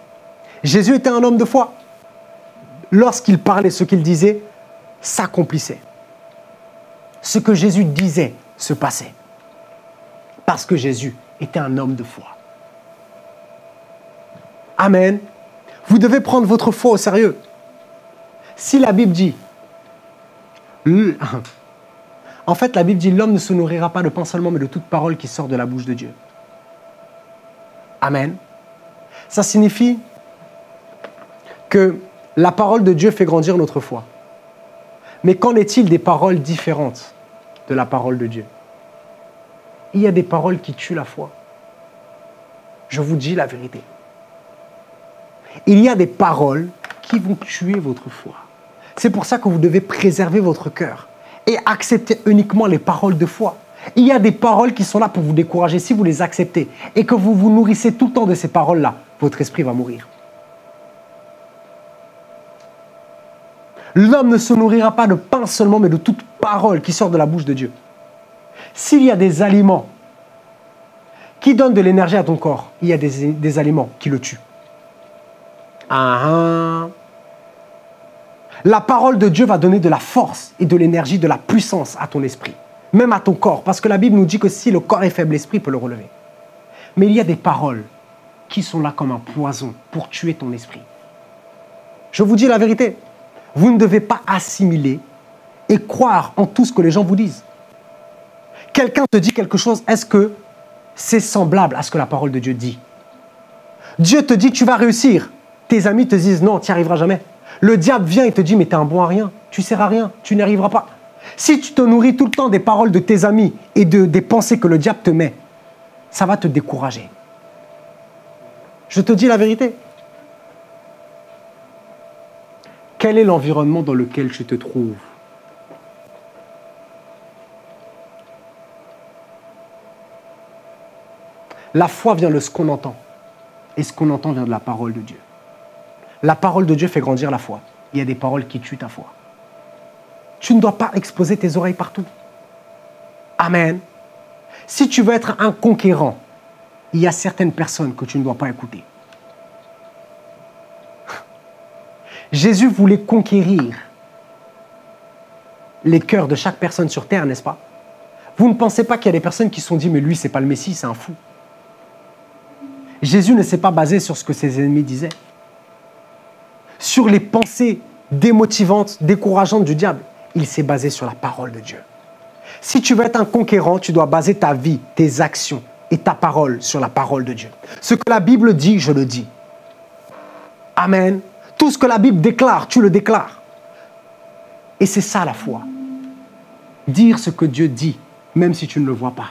Jésus était un homme de foi. Lorsqu'il parlait, ce qu'il disait s'accomplissait. Ce que Jésus disait se passait. Parce que Jésus était un homme de foi. Amen. Vous devez prendre votre foi au sérieux. Si la Bible dit, en fait, la Bible dit l'homme ne se nourrira pas de pain seulement, mais de toute parole qui sort de la bouche de Dieu. Amen. Ça signifie que la parole de Dieu fait grandir notre foi. Mais qu'en est-il des paroles différentes? De la parole de Dieu Il y a des paroles qui tuent la foi. Je vous dis la vérité. Il y a des paroles qui vont tuer votre foi. C'est pour ça que vous devez préserver votre cœur et accepter uniquement les paroles de foi. Il y a des paroles qui sont là pour vous décourager. Si vous les acceptez et que vous vous nourrissez tout le temps de ces paroles-là, votre esprit va mourir. L'homme ne se nourrira pas de pain seulement, mais de toute parole qui sort de la bouche de Dieu. S'il y a des aliments qui donnent de l'énergie à ton corps, il y a des, aliments qui le tuent. Ah, ah. La parole de Dieu va donner de la force et de l'énergie, de la puissance à ton esprit, même à ton corps, parce que la Bible nous dit que si le corps est faible, l'esprit peut le relever. Mais il y a des paroles qui sont là comme un poison pour tuer ton esprit. Je vous dis la vérité, vous ne devez pas assimiler et croire en tout ce que les gens vous disent. Quelqu'un te dit quelque chose, est-ce que c'est semblable à ce que la parole de Dieu dit? Dieu te dit tu vas réussir. Tes amis te disent non, tu n'y arriveras jamais. Le diable vient et te dit mais tu es un bon à rien, tu sers à rien, tu n'y arriveras pas. Si tu te nourris tout le temps des paroles de tes amis et de, des pensées que le diable te met, ça va te décourager. Je te dis la vérité. Quel est l'environnement dans lequel tu te trouves? La foi vient de ce qu'on entend. Et ce qu'on entend vient de la parole de Dieu. La parole de Dieu fait grandir la foi. Il y a des paroles qui tuent ta foi. Tu ne dois pas exposer tes oreilles partout. Amen. Si tu veux être un conquérant, il y a certaines personnes que tu ne dois pas écouter. Jésus voulait conquérir les cœurs de chaque personne sur terre, n'est-ce pas? Vous ne pensez pas qu'il y a des personnes qui se sont dit mais lui c'est pas le Messie, c'est un fou. Jésus ne s'est pas basé sur ce que ses ennemis disaient, sur les pensées démotivantes, décourageantes du diable. Il s'est basé sur la parole de Dieu. Si tu veux être un conquérant, tu dois baser ta vie, tes actions et ta parole sur la parole de Dieu. Ce que la Bible dit, je le dis. Amen. Tout ce que la Bible déclare, tu le déclares. Et c'est ça la foi. Dire ce que Dieu dit, même si tu ne le vois pas.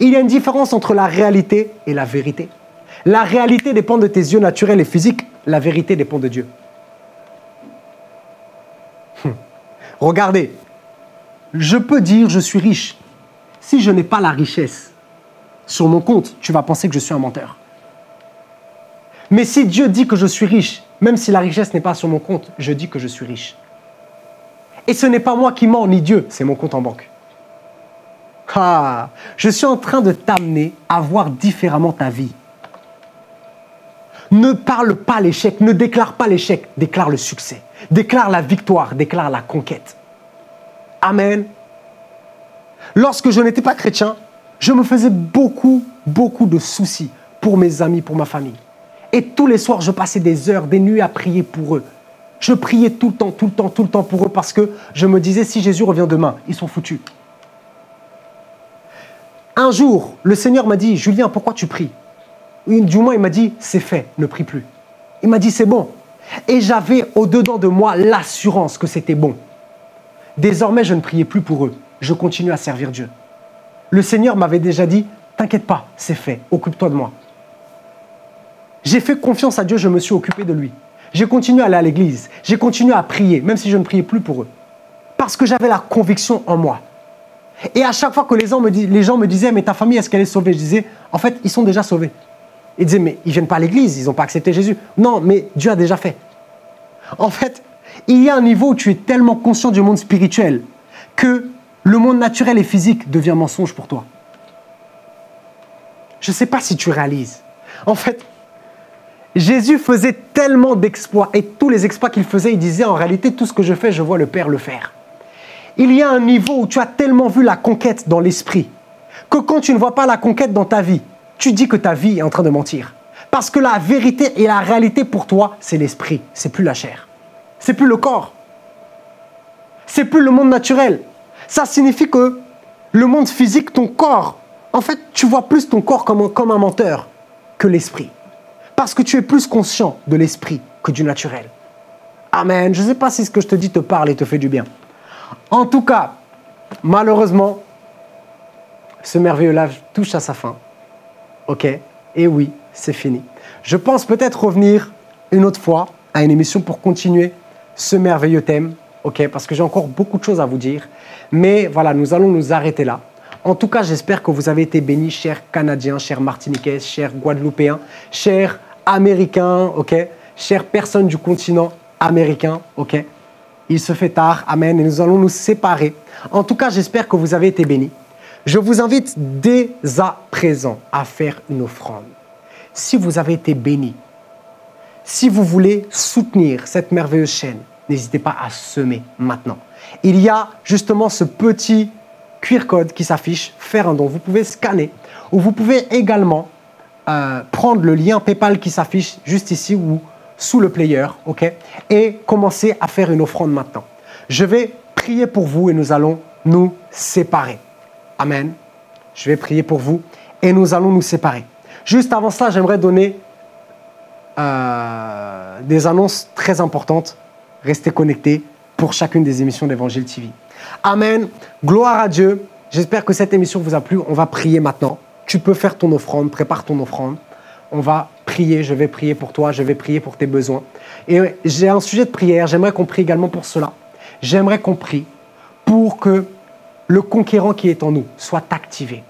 Il y a une différence entre la réalité et la vérité. La réalité dépend de tes yeux naturels et physiques, la vérité dépend de Dieu. Hum. Regardez, je peux dire je suis riche. Si je n'ai pas la richesse sur mon compte, tu vas penser que je suis un menteur. Mais si Dieu dit que je suis riche, même si la richesse n'est pas sur mon compte, je dis que je suis riche. Et ce n'est pas moi qui mens, ni Dieu, c'est mon compte en banque. Ah, je suis en train de t'amener à voir différemment ta vie. Ne parle pas l'échec, ne déclare pas l'échec, déclare le succès, déclare la victoire, déclare la conquête. Amen. Lorsque je n'étais pas chrétien, je me faisais beaucoup, beaucoup de soucis pour mes amis, pour ma famille. Et tous les soirs, je passais des heures, des nuits à prier pour eux. Je priais tout le temps, tout le temps, tout le temps pour eux parce que je me disais, si Jésus revient demain, ils sont foutus. Un jour, le Seigneur m'a dit, Julien, pourquoi tu pries? Du moins, il m'a dit, c'est fait, ne prie plus. Il m'a dit, c'est bon. Et j'avais au-dedans de moi l'assurance que c'était bon. Désormais, je ne priais plus pour eux. Je continue à servir Dieu. Le Seigneur m'avait déjà dit, t'inquiète pas, c'est fait, occupe-toi de moi. J'ai fait confiance à Dieu, je me suis occupé de lui. J'ai continué à aller à l'église, j'ai continué à prier, même si je ne priais plus pour eux. Parce que j'avais la conviction en moi. Et à chaque fois que les gens me, disaient, mais ta famille, est-ce qu'elle est sauvée? Je disais, en fait, ils sont déjà sauvés. Ils disaient, mais ils viennent pas à l'église, ils n'ont pas accepté Jésus. Non, mais Dieu a déjà fait. En fait, il y a un niveau où tu es tellement conscient du monde spirituel que le monde naturel et physique devient mensonge pour toi. Je ne sais pas si tu réalises. En fait, Jésus faisait tellement d'exploits et tous les exploits qu'il faisait, il disait en réalité tout ce que je fais, je vois le Père le faire. Il y a un niveau où tu as tellement vu la conquête dans l'esprit que quand tu ne vois pas la conquête dans ta vie, tu dis que ta vie est en train de mentir. Parce que la vérité et la réalité pour toi, c'est l'esprit, c'est plus la chair. C'est plus le corps. C'est plus le monde naturel. Ça signifie que le monde physique, ton corps, en fait, tu vois plus ton corps comme comme un menteur que l'esprit. Parce que tu es plus conscient de l'esprit que du naturel. Amen. Je ne sais pas si ce que je te dis te parle et te fait du bien. En tout cas, malheureusement, ce merveilleux live touche à sa fin. Ok? Et oui, c'est fini. Je pense peut-être revenir une autre fois à une émission pour continuer ce merveilleux thème. Ok? Parce que j'ai encore beaucoup de choses à vous dire. Mais voilà, nous allons nous arrêter là. En tout cas, j'espère que vous avez été bénis, chers Canadiens, chers Martiniquais, chers Guadeloupéens, chers Américains, ok? Chères personnes du continent américain, ok? Il se fait tard. Amen. Et nous allons nous séparer. En tout cas, j'espère que vous avez été bénis. Je vous invite dès à présent à faire une offrande. Si vous avez été béni, si vous voulez soutenir cette merveilleuse chaîne, n'hésitez pas à semer maintenant. Il y a justement ce petit QR code qui s'affiche, faire un don. Vous pouvez scanner ou vous pouvez également euh, prendre le lien PayPal qui s'affiche juste ici ou sous le player, ok, et commencer à faire une offrande maintenant. Je vais prier pour vous et nous allons nous séparer. Amen. Je vais prier pour vous et nous allons nous séparer. Juste avant ça, j'aimerais donner euh, des annonces très importantes. Restez connectés pour chacune des émissions d'Évangile TV. Amen. Gloire à Dieu. J'espère que cette émission vous a plu. On va prier maintenant. Tu peux faire ton offrande, prépare ton offrande. On va prier, je vais prier pour toi, je vais prier pour tes besoins. Et j'ai un sujet de prière, j'aimerais qu'on prie également pour cela. J'aimerais qu'on prie pour que le conquérant qui est en nous soit activé.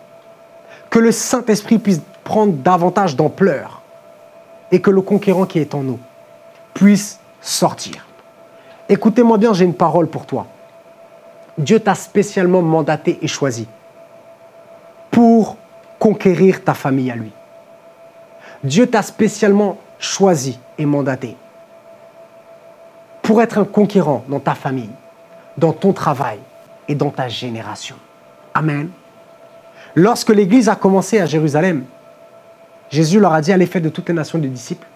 Que le Saint-Esprit puisse prendre davantage d'ampleur et que le conquérant qui est en nous puisse sortir. Écoutez-moi bien, j'ai une parole pour toi. Dieu t'a spécialement mandaté et choisi pour conquérir ta famille à lui. Dieu t'a spécialement choisi et mandaté pour être un conquérant dans ta famille, dans ton travail et dans ta génération. Amen. Lorsque l'Église a commencé à Jérusalem, Jésus leur a dit allez faire de toutes les nations des disciples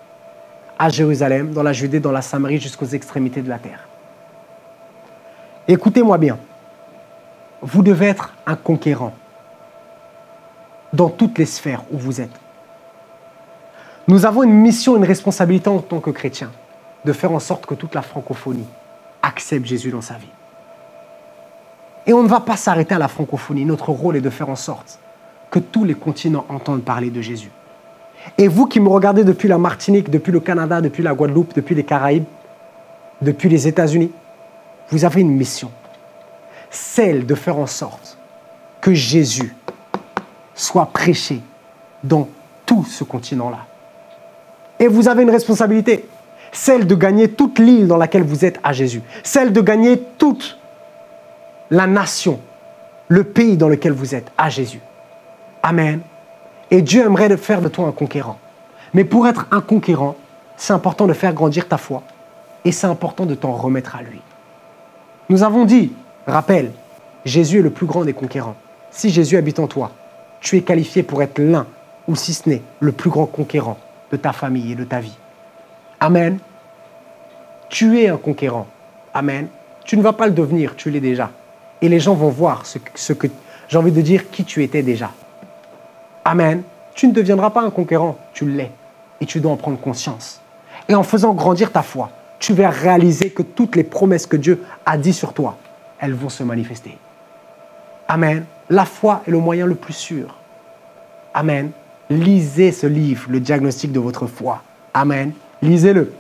à Jérusalem, dans la Judée, dans la Samarie, jusqu'aux extrémités de la terre. Écoutez-moi bien, vous devez être un conquérant dans toutes les sphères où vous êtes. Nous avons une mission, une responsabilité en tant que chrétiens, de faire en sorte que toute la francophonie accepte Jésus dans sa vie. Et on ne va pas s'arrêter à la francophonie. Notre rôle est de faire en sorte que tous les continents entendent parler de Jésus. Et vous qui me regardez depuis la Martinique, depuis le Canada, depuis la Guadeloupe, depuis les Caraïbes, depuis les États-Unis, vous avez une mission, celle de faire en sorte que Jésus soit prêché dans tout ce continent-là. Et vous avez une responsabilité, celle de gagner toute l'île dans laquelle vous êtes à Jésus, celle de gagner toute la nation, le pays dans lequel vous êtes à Jésus. Amen. Et Dieu aimerait faire de toi un conquérant. Mais pour être un conquérant, c'est important de faire grandir ta foi et c'est important de t'en remettre à lui. Nous avons dit, rappel, Jésus est le plus grand des conquérants. Si Jésus habite en toi, tu es qualifié pour être l'un, ou si ce n'est le plus grand conquérant de ta famille et de ta vie. Amen. Tu es un conquérant. Amen. Tu ne vas pas le devenir, tu l'es déjà. Et les gens vont voir ce, que j'ai envie de dire, qui tu étais déjà. Amen. Tu ne deviendras pas un conquérant, tu l'es. Et tu dois en prendre conscience. Et en faisant grandir ta foi, tu vas réaliser que toutes les promesses que Dieu a dit sur toi, elles vont se manifester. Amen. La foi est le moyen le plus sûr. Amen. Lisez ce livre, le diagnostic de votre foi. Amen. Lisez-le.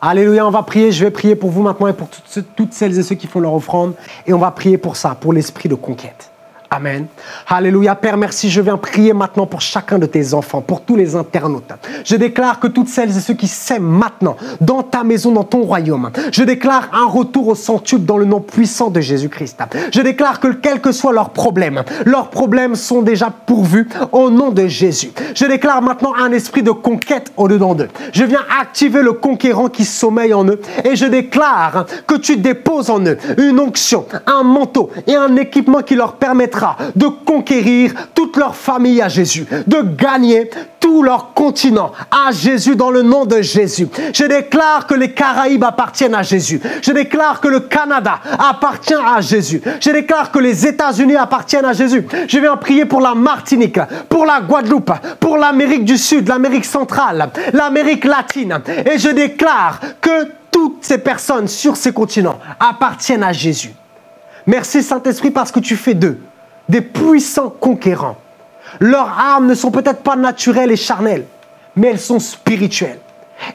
Alléluia, on va prier. Je vais prier pour vous maintenant et pour toutes celles et ceux qui font leur offrande. Et on va prier pour ça, pour l'esprit de conquête. Amen. Alléluia. Père, merci. Je viens prier maintenant pour chacun de tes enfants, pour tous les internautes. Je déclare que toutes celles et ceux qui s'aiment maintenant dans ta maison, dans ton royaume, je déclare un retour au centuple dans le nom puissant de Jésus-Christ. Je déclare que quels que soient leurs problèmes, leurs problèmes sont déjà pourvus au nom de Jésus. Je déclare maintenant un esprit de conquête au-dedans d'eux. Je viens activer le conquérant qui sommeille en eux et je déclare que tu déposes en eux une onction, un manteau et un équipement qui leur permettra de conquérir toute leur famille à Jésus, de gagner tout leur continent à Jésus dans le nom de Jésus. Je déclare que les Caraïbes appartiennent à Jésus. Je déclare que le Canada appartient à Jésus. Je déclare que les États-Unis appartiennent à Jésus. Je viens prier pour la Martinique, pour la Guadeloupe, pour l'Amérique du Sud, l'Amérique centrale, l'Amérique latine. Et je déclare que toutes ces personnes sur ces continents appartiennent à Jésus. Merci Saint-Esprit parce que tu fais d'eux des puissants conquérants. Leurs armes ne sont peut-être pas naturelles et charnelles, mais elles sont spirituelles.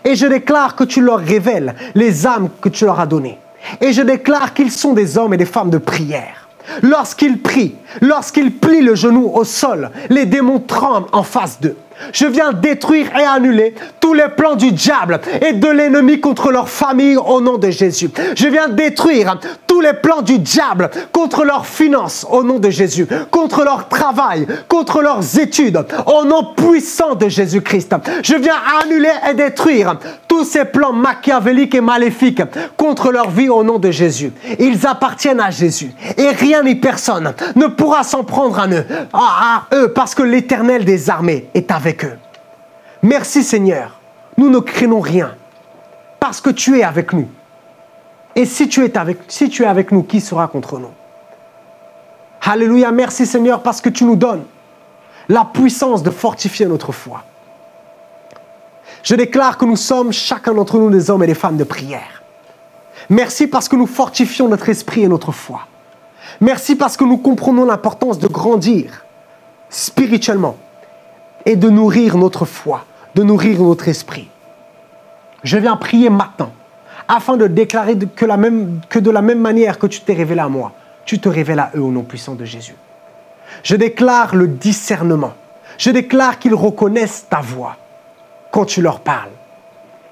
Et je déclare que tu leur révèles les âmes que tu leur as données. Et je déclare qu'ils sont des hommes et des femmes de prière. Lorsqu'ils prient, lorsqu'ils plient le genou au sol, les démons tremblent en face d'eux. Je viens détruire et annuler tous les plans du diable et de l'ennemi contre leur famille au nom de Jésus. Je viens détruire tous les plans du diable contre leurs finances au nom de Jésus, contre leur travail, contre leurs études au nom puissant de Jésus-Christ. Je viens annuler et détruire tous ces plans machiavéliques et maléfiques contre leur vie au nom de Jésus. Ils appartiennent à Jésus et rien ni personne ne pourra s'en prendre à eux, à eux parce que l'Éternel des armées est avec Merci Seigneur, nous ne craignons rien parce que tu es avec nous. Et si tu es avec, si tu es avec nous, qui sera contre nous? Alléluia, merci Seigneur parce que tu nous donnes la puissance de fortifier notre foi. Je déclare que nous sommes chacun d'entre nous des hommes et des femmes de prière. Merci parce que nous fortifions notre esprit et notre foi. Merci parce que nous comprenons l'importance de grandir spirituellement et de nourrir notre foi, de nourrir notre esprit. Je viens prier maintenant afin de déclarer que, de la même manière que tu t'es révélé à moi, tu te révèles à eux au nom puissant de Jésus. Je déclare le discernement. Je déclare qu'ils reconnaissent ta voix quand tu leur parles.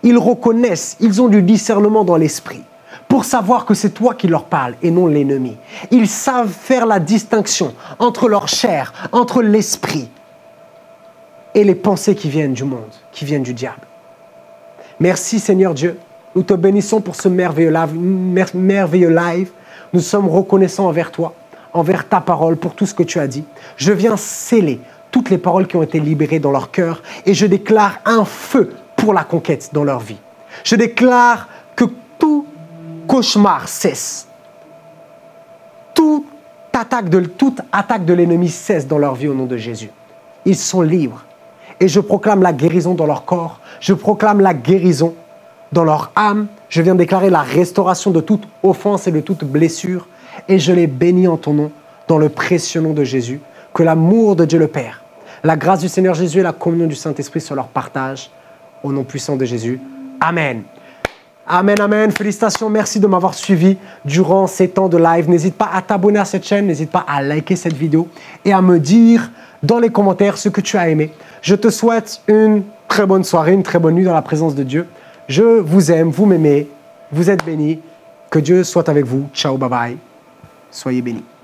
Ils reconnaissent, ils ont du discernement dans l'esprit pour savoir que c'est toi qui leur parles et non l'ennemi. Ils savent faire la distinction entre leur chair, entre l'esprit et les pensées qui viennent du monde, qui viennent du diable. Merci Seigneur Dieu nous te bénissons pour ce merveilleux live. Nous sommes reconnaissants envers toi, envers ta parole, pour tout ce que tu as dit. Je viens sceller toutes les paroles qui ont été libérées dans leur cœur et je déclare un feu pour la conquête dans leur vie. Je déclare que tout cauchemar cesse. Toute attaque de l'ennemi cesse dans leur vie au nom de Jésus. Ils sont libres. Et je proclame la guérison dans leur corps. Je proclame la guérison dans leur âme. Je viens déclarer la restauration de toute offense et de toute blessure. Et je les bénis en ton nom, dans le précieux nom de Jésus. Que l'amour de Dieu le Père, la grâce du Seigneur Jésus et la communion du Saint-Esprit soient leur partage. Au nom puissant de Jésus. Amen. Amen, amen. Félicitations, merci de m'avoir suivi durant ces temps de live. N'hésite pas à t'abonner à cette chaîne, n'hésite pas à liker cette vidéo et à me dire dans les commentaires ce que tu as aimé. Je te souhaite une très bonne soirée, une très bonne nuit dans la présence de Dieu. Je vous aime, vous m'aimez, vous êtes bénis. Que Dieu soit avec vous. Ciao, bye bye. Soyez bénis.